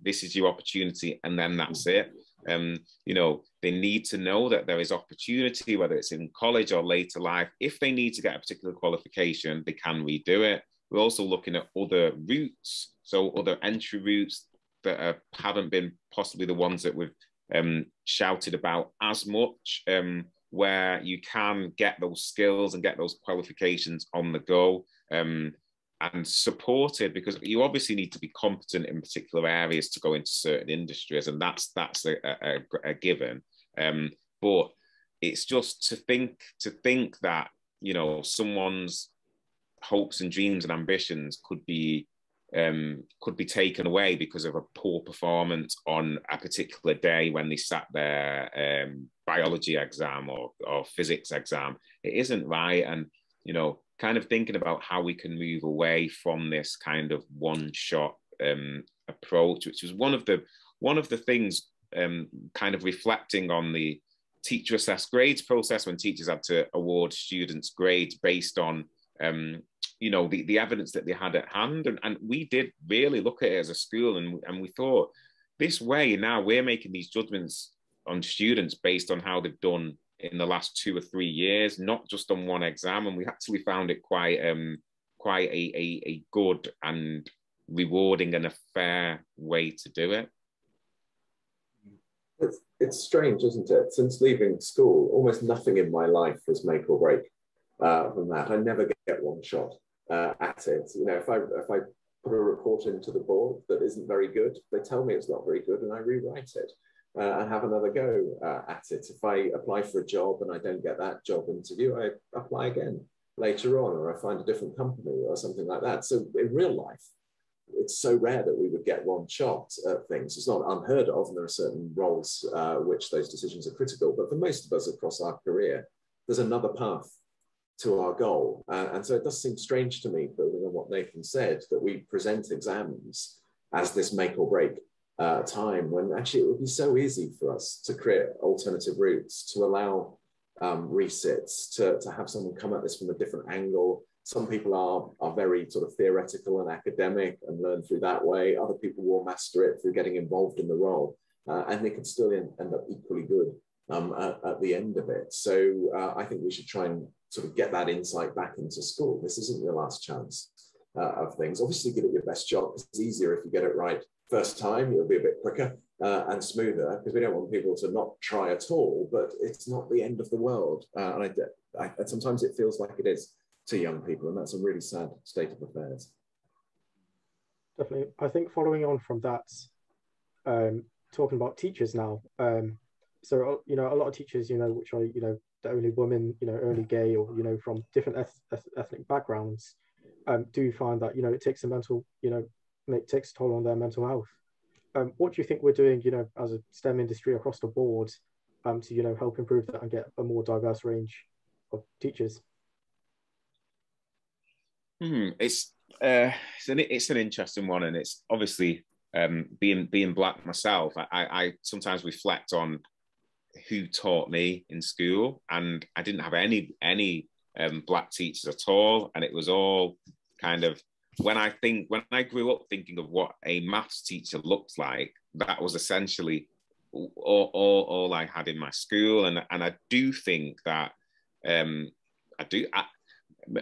This is your opportunity, and then that's it. Um, you know, they need to know that there is opportunity, whether it's in college or later life. If they need to get a particular qualification, they can redo it. We're also looking at other routes, so other entry routes that uh, haven't been possibly the ones that we've um, shouted about as much. Um, where you can get those skills and get those qualifications on the go um, and supported because you obviously need to be competent in particular areas to go into certain industries and that's that's a, a, a given. Um, but it's just to think to think that you know someone's hopes and dreams and ambitions could be um, could be taken away because of a poor performance on a particular day when they sat their um, biology exam or, or physics exam. It isn't right. And, you know, kind of thinking about how we can move away from this kind of one shot um, approach, which was one of the one of the things um, kind of reflecting on the teacher assessed grades process when teachers had to award students grades based on um, you know the, the evidence that they had at hand and, and we did really look at it as a school and, and we thought this way now we're making these judgments on students based on how they've done in the last two or three years, not just on one exam. And we actually found it quite um, quite a, a, a good and rewarding and a fair way to do it. It's, it's strange, isn't it? Since leaving school, almost nothing in my life was make or break uh, from that. I never get one shot uh, at it. You know, if I if I put a report into the board that isn't very good, they tell me it's not very good, and I rewrite it uh, and have another go uh, at it. If I apply for a job and I don't get that job interview, I apply again later on, or I find a different company or something like that. So in real life, it's so rare that we would get one shot at things. It's not unheard of, and there are certain roles uh, which those decisions are critical. But for most of us across our career, there's another path to our goal. Uh, and so it does seem strange to me, building on what Nathan said, that we present exams as this make or break uh, time when actually it would be so easy for us to create alternative routes, to allow um, resits, to, to have someone come at this from a different angle. Some people are, are very sort of theoretical and academic and learn through that way. Other people will master it through getting involved in the role. Uh, and they can still end, end up equally good um, at, at, the end of it. So uh, I think we should try and sort of get that insight back into school. This isn't your last chance uh, of things. Obviously, give it your best shot. It's easier if you get it right first time. It'll be a bit quicker uh, and smoother because we don't want people to not try at all. But it's not the end of the world, uh, and I, I, sometimes it feels like it is to young people, and that's a really sad state of affairs. Definitely, I think following on from that, um, talking about teachers now. Um, so you know, a lot of teachers, you know, which are you know the only women, you know, only gay, or you know, from different eth- ethnic backgrounds, um, do find that you know it takes a mental, you know, it takes a toll on their mental health. Um, what do you think we're doing, you know, as a STEM industry across the board, um, to you know help improve that and get a more diverse range of teachers? Hmm, it's uh, it's an it's an interesting one, and it's obviously um, being being black myself. I, I sometimes reflect on who taught me in school, and I didn't have any any um, black teachers at all, and it was all kind of when I think when I grew up thinking of what a maths teacher looked like, that was essentially all, all, all I had in my school, and and I do think that um, I do. I,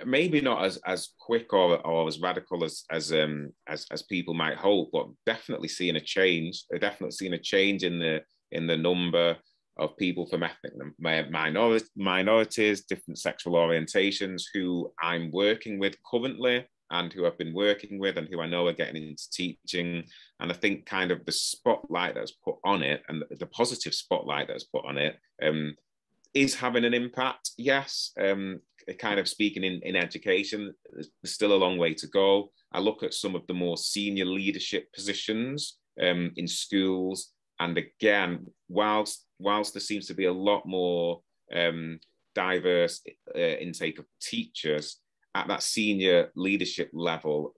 maybe not as as quick or, or as radical as as um as, as people might hope, but definitely seeing a change. Definitely seeing a change in the in the number of people from ethnic minorities, different sexual orientations who I'm working with currently and who I've been working with and who I know are getting into teaching. And I think kind of the spotlight that's put on it and the positive spotlight that's put on it um, is having an impact. Yes, um, kind of speaking in, in education, there's still a long way to go. I look at some of the more senior leadership positions um, in schools. And again, whilst whilst there seems to be a lot more um, diverse uh, intake of teachers at that senior leadership level,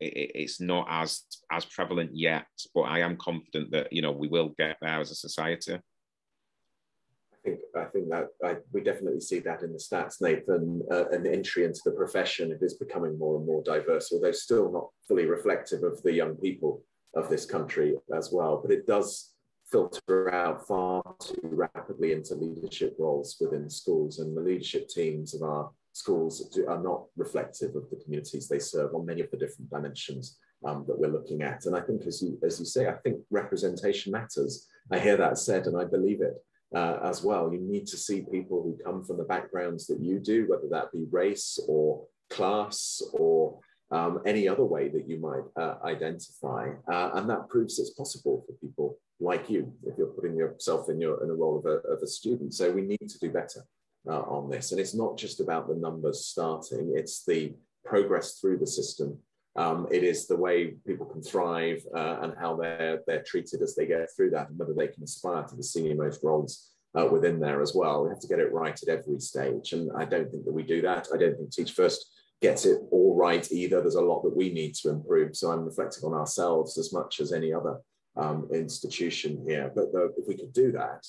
it, it's not as as prevalent yet. But I am confident that you know we will get there as a society. I think I think that I, we definitely see that in the stats, Nathan. Uh, an entry into the profession it is becoming more and more diverse, although still not fully reflective of the young people of this country as well. But it does filter out far too rapidly into leadership roles within schools and the leadership teams of our schools do, are not reflective of the communities they serve on many of the different dimensions um, that we're looking at. And I think, as you, as you say, I think representation matters. I hear that said and I believe it uh, as well. You need to see people who come from the backgrounds that you do, whether that be race or class or um, any other way that you might uh, identify. Uh, and that proves it's possible for people like you if you're putting yourself in your in a role of a, of a student. So we need to do better uh, on this, and it's not just about the numbers starting; it's the progress through the system. Um, it is the way people can thrive uh, and how they're they're treated as they get through that, and whether they can aspire to the senior most roles uh, within there as well. We have to get it right at every stage, and I don't think that we do that. I don't think Teach First gets it all right either. There's a lot that we need to improve. So I'm reflecting on ourselves as much as any other um, institution here. But the, if we could do that,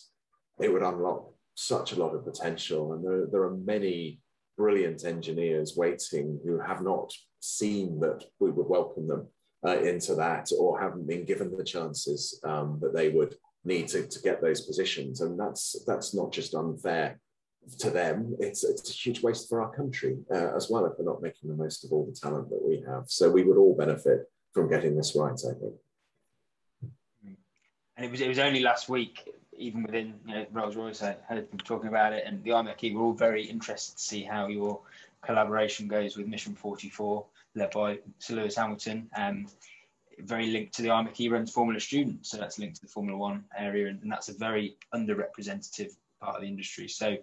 it would unlock such a lot of potential. And there, there are many brilliant engineers waiting who have not seen that we would welcome them uh, into that or haven't been given the chances um, that they would need to, to get those positions. And that's that's not just unfair to them, it's, it's a huge waste for our country uh, as well if we're not making the most of all the talent that we have. So we would all benefit from getting this right, I think. And it was it was only last week, even within you know, Rolls Royce, I heard them talking about it, and the IMechE were all very interested to see how your collaboration goes with Mission 44, led by Sir Lewis Hamilton. Um, very linked to the IMechE runs Formula Student, so that's linked to the Formula One area, and, and that's a very underrepresentative part of the industry. So,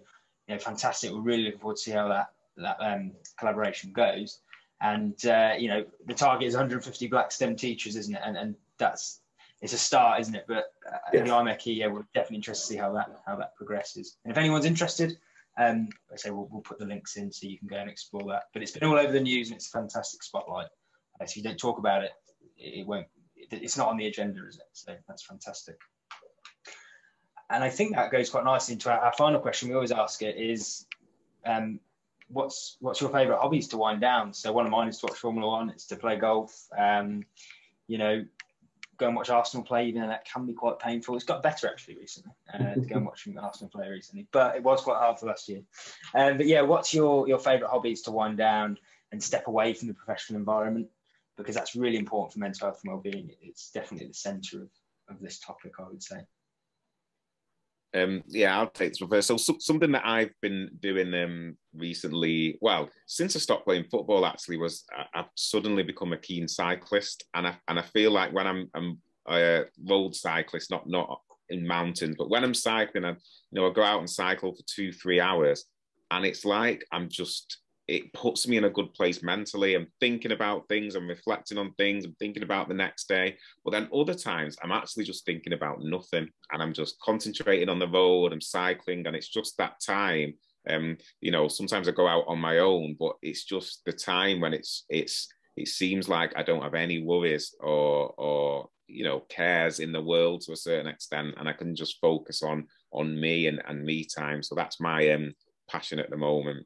you know, fantastic. We're really looking forward to see how that that um, collaboration goes. And uh, you know, the target is 150 black STEM teachers, isn't it? And, and that's it's a start, isn't it? But uh, yes. the IMechE, yeah, we're definitely interested to see how that how that progresses. And if anyone's interested, um, I say we'll, we'll put the links in so you can go and explore that. But it's been all over the news and it's a fantastic spotlight. Uh, if you don't talk about it, it won't. It's not on the agenda, is it? So that's fantastic. And I think that goes quite nicely into our, our final question. We always ask it is, um, what's what's your favourite hobbies to wind down? So one of mine is to watch Formula One. It's to play golf. Um, you know, go and watch Arsenal play, even though that can be quite painful. It's got better actually recently uh, to go and watch Arsenal play recently, but it was quite hard for last year. Um, but yeah, what's your your favourite hobbies to wind down and step away from the professional environment? Because that's really important for mental health and well-being. It's definitely the centre of, of this topic, I would say. Um, yeah, I'll take this one first. So, so, something that I've been doing um, recently, well, since I stopped playing football, actually, was I, have suddenly become a keen cyclist, and I and I feel like when I'm, I'm a road cyclist, not not in mountains, but when I'm cycling, I you know I go out and cycle for two three hours, and it's like I'm just it puts me in a good place mentally. I'm thinking about things, I'm reflecting on things, I'm thinking about the next day. But then other times I'm actually just thinking about nothing and I'm just concentrating on the road, I'm cycling, and it's just that time. Um, you know, sometimes I go out on my own, but it's just the time when it's it's it seems like I don't have any worries or or you know cares in the world to a certain extent, and I can just focus on on me and, and me time. So that's my um passion at the moment.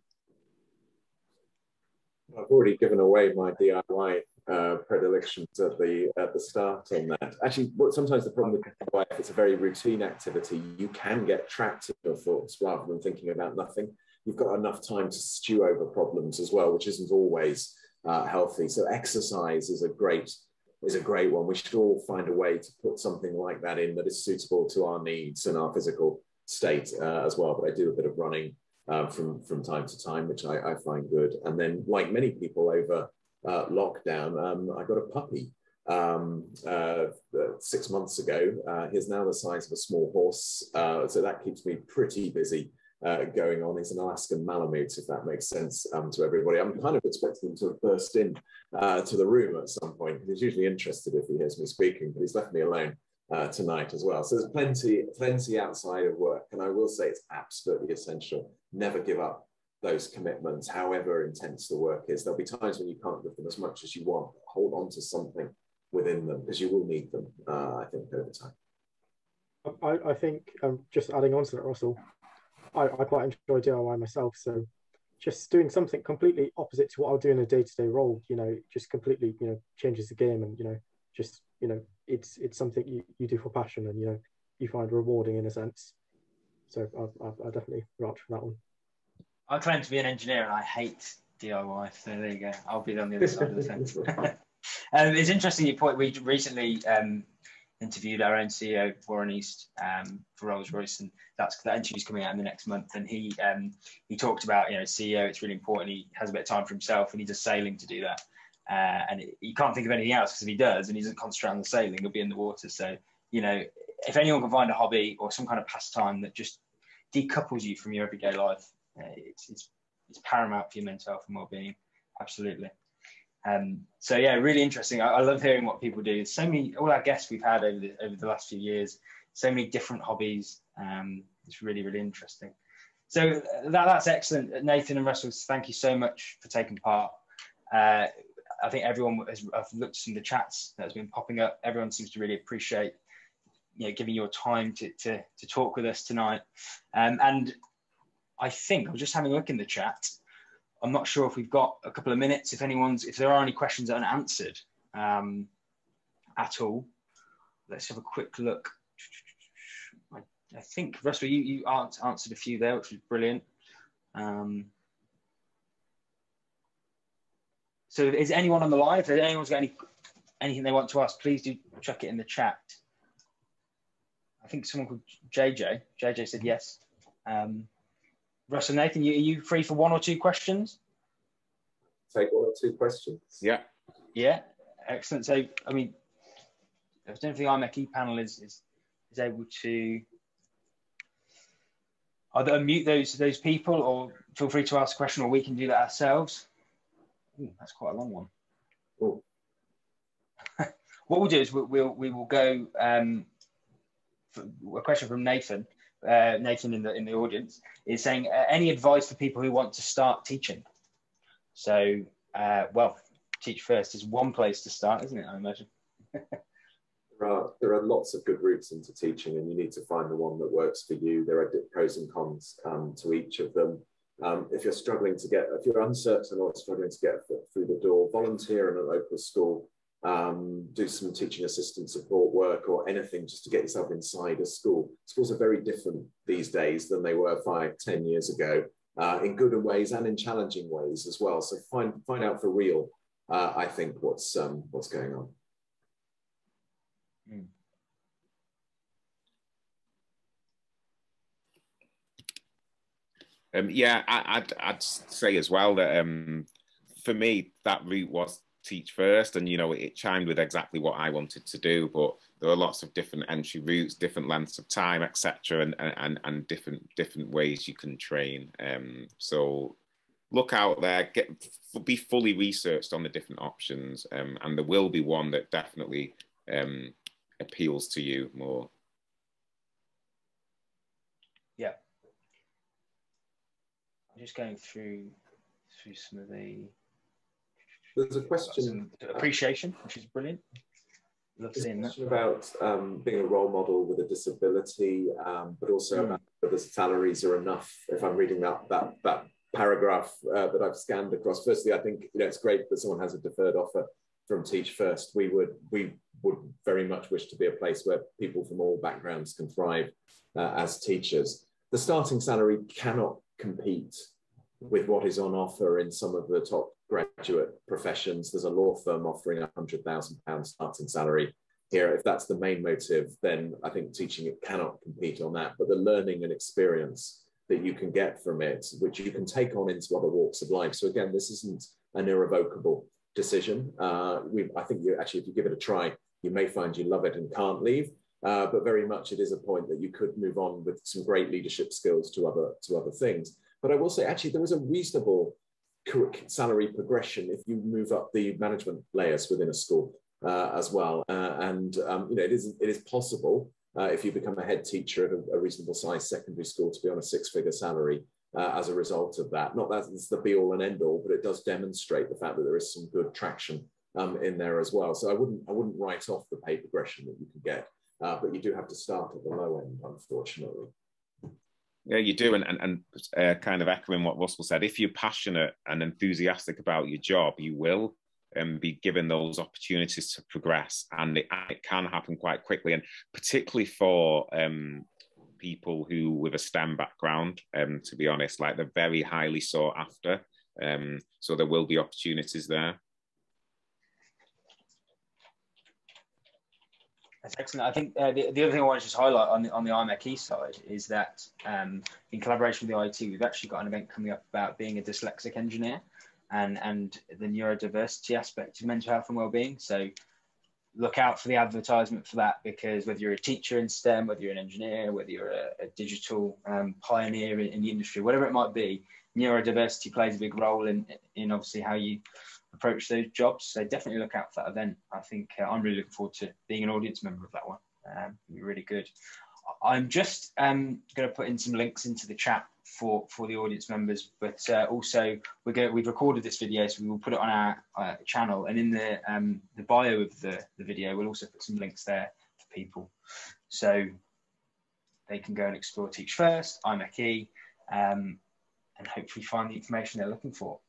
I've already given away my DIY uh, predilections at the at the start on that. Actually, what sometimes the problem with DIY, if it's a very routine activity, you can get trapped in your thoughts rather than thinking about nothing. You've got enough time to stew over problems as well, which isn't always uh, healthy. So exercise is a great is a great one. We should all find a way to put something like that in that is suitable to our needs and our physical state uh, as well. But I do a bit of running uh, from from time to time, which I, I, find good. And then, like many people over uh, lockdown, um, I got a puppy um, uh, six months ago. Uh, he's now the size of a small horse, uh, so that keeps me pretty busy. Uh, going on, he's an Alaskan Malamute, if that makes sense um, to everybody. I'm kind of expecting him to burst in to the room at some point. He's usually interested if he hears me speaking, but he's left me alone uh, tonight as well. So there's plenty, plenty outside of work. And I will say it's absolutely essential. Never give up those commitments, however intense the work is. There'll be times when you can't give them as much as you want. Hold on to something within them because you will need them, uh, I think, over time. I, I think um, just adding on to that, Russell, I, I quite enjoy DIY myself. So just doing something completely opposite to what I'll do in a day-to-day role, you know, just completely, you know, changes the game and, you know, just, you know, it's it's something you, you do for passion and you know you find rewarding in a sense. So I, I, I definitely vouch for that one. I claim to be an engineer and I hate DIY. So there you go. I'll be on the other side of the fence. um, it's interesting you point. We recently um, interviewed our own CEO Warren East um, for Rolls Royce, and that's that interview's coming out in the next month. And he um, he talked about you know CEO. It's really important. He has a bit of time for himself, and he does sailing to do that. Uh, and you can't think of anything else because if he does and he doesn't concentrate on the sailing, he'll be in the water. So, you know, if anyone can find a hobby or some kind of pastime that just decouples you from your everyday life, uh, it's, it's, it's paramount for your mental health and well-being. Absolutely. Um, so yeah, really interesting. I, I, love hearing what people do. So many, all our guests we've had over the, over the last few years, so many different hobbies. Um, it's really, really interesting. So that, that's excellent. Nathan and Russell, thank you so much for taking part. Uh, I think everyone has I've looked at some of the chats that has been popping up. Everyone seems to really appreciate you know giving your time to to, to talk with us tonight. Um, and I think I'm just having a look in the chat. I'm not sure if we've got a couple of minutes. If anyone's if there are any questions unanswered um, at all, let's have a quick look. I think Russell, you you answered a few there, which was brilliant. Um, so, is anyone on the live? If anyone's got any anything they want to ask, please do chuck it in the chat. I think someone called JJ. JJ said yes. Um, Russell Nathan, you, are you free for one or two questions? Take one or two questions. Yeah. Yeah, excellent. So, I mean, I don't think the IMechE panel is, is, is able to either unmute those those people or feel free to ask a question or we can do that ourselves. Ooh, that's quite a long one. what we'll do is we'll, we'll we will go um, a question from Nathan. Uh, Nathan in the in the audience is saying uh, any advice for people who want to start teaching. So, uh, well, teach first is one place to start, isn't it? I imagine. there are there are lots of good routes into teaching, and you need to find the one that works for you. There are pros and cons um, to each of them. Um, if you're struggling to get, if you're uncertain or struggling to get through the door, volunteer in a local school um, do some teaching assistant support work or anything just to get yourself inside a school. Schools are very different these days than they were five, ten years ago, uh, in good ways and in challenging ways as well. So find find out for real, uh, I think, what's um, what's going on. Mm. Um, yeah, I, would I'd, I'd say as well that um, for me that route was teach first and you know it chimed with exactly what i wanted to do but there are lots of different entry routes different lengths of time etc and, and and different different ways you can train. Um so look out there get be fully researched on the different options um, and there will be one that definitely um, appeals to you more yeah i'm just going through through some of the there's a question appreciation, which is brilliant. Love seeing that. about um, being a role model with a disability, um, but also mm. about whether salaries are enough. If I'm reading that that that paragraph uh, that I've scanned across, firstly, I think you know it's great that someone has a deferred offer from Teach First. We would we would very much wish to be a place where people from all backgrounds can thrive uh, as teachers. The starting salary cannot compete with what is on offer in some of the top graduate professions. There's a law firm offering a hundred thousand pounds starting salary here. If that's the main motive, then I think teaching it cannot compete on that. But the learning and experience that you can get from it, which you can take on into other walks of life. So again, this isn't an irrevocable decision. Uh, we, I think you actually, if you give it a try, you may find you love it and can't leave. Uh, but very much it is a point that you could move on with some great leadership skills to other to other things. But I will say, actually, there was a reasonable salary progression if you move up the management layers within a school uh, as well. Uh, and um, you know, it is it is possible uh, if you become a head teacher at a, a reasonable size secondary school to be on a six-figure salary uh, as a result of that. Not that it's the be-all and end-all, but it does demonstrate the fact that there is some good traction um, in there as well. So I wouldn't I wouldn't write off the pay progression that you can get, uh, but you do have to start at the low end, unfortunately. Yeah, you do, and and, and uh, kind of echoing what Russell said. If you're passionate and enthusiastic about your job, you will um, be given those opportunities to progress, and it, it can happen quite quickly. And particularly for um, people who with a STEM background, um, to be honest, like they're very highly sought after. Um, so there will be opportunities there. That's excellent. I think uh, the, the other thing I want to just highlight on the on the IMechE side is that um, in collaboration with the IET, we've actually got an event coming up about being a dyslexic engineer and and the neurodiversity aspect of mental health and well-being. So look out for the advertisement for that because whether you're a teacher in STEM, whether you're an engineer, whether you're a, a digital um, pioneer in, in, the industry, whatever it might be, neurodiversity plays a big role in in obviously how you approach those jobs. So definitely look out for that event. I think uh, I'm really looking forward to being an audience member of that one. Um, be really good. I'm just um, going to put in some links into the chat for for the audience members, but uh, also we're going we've recorded this video, so we will put it on our uh, channel, and in the um, the bio of the the video, we'll also put some links there for people, so they can go and explore Teach First, IMechE, um, and hopefully find the information they're looking for.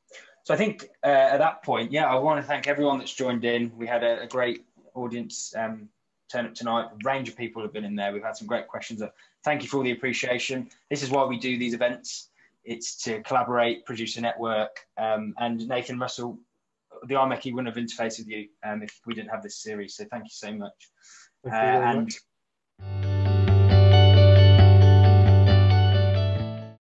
So I think uh, at that point, yeah, I want to thank everyone that's joined in. We had a, a great audience um, turn up tonight. A range of people have been in there. We've had some great questions. Thank you for all the appreciation. This is why we do these events. It's to collaborate, produce a network. Um, and Nathan Russell, the IMechE wouldn't have interfaced with you um, if we didn't have this series. So thank you so much. Thank you Uh, and much.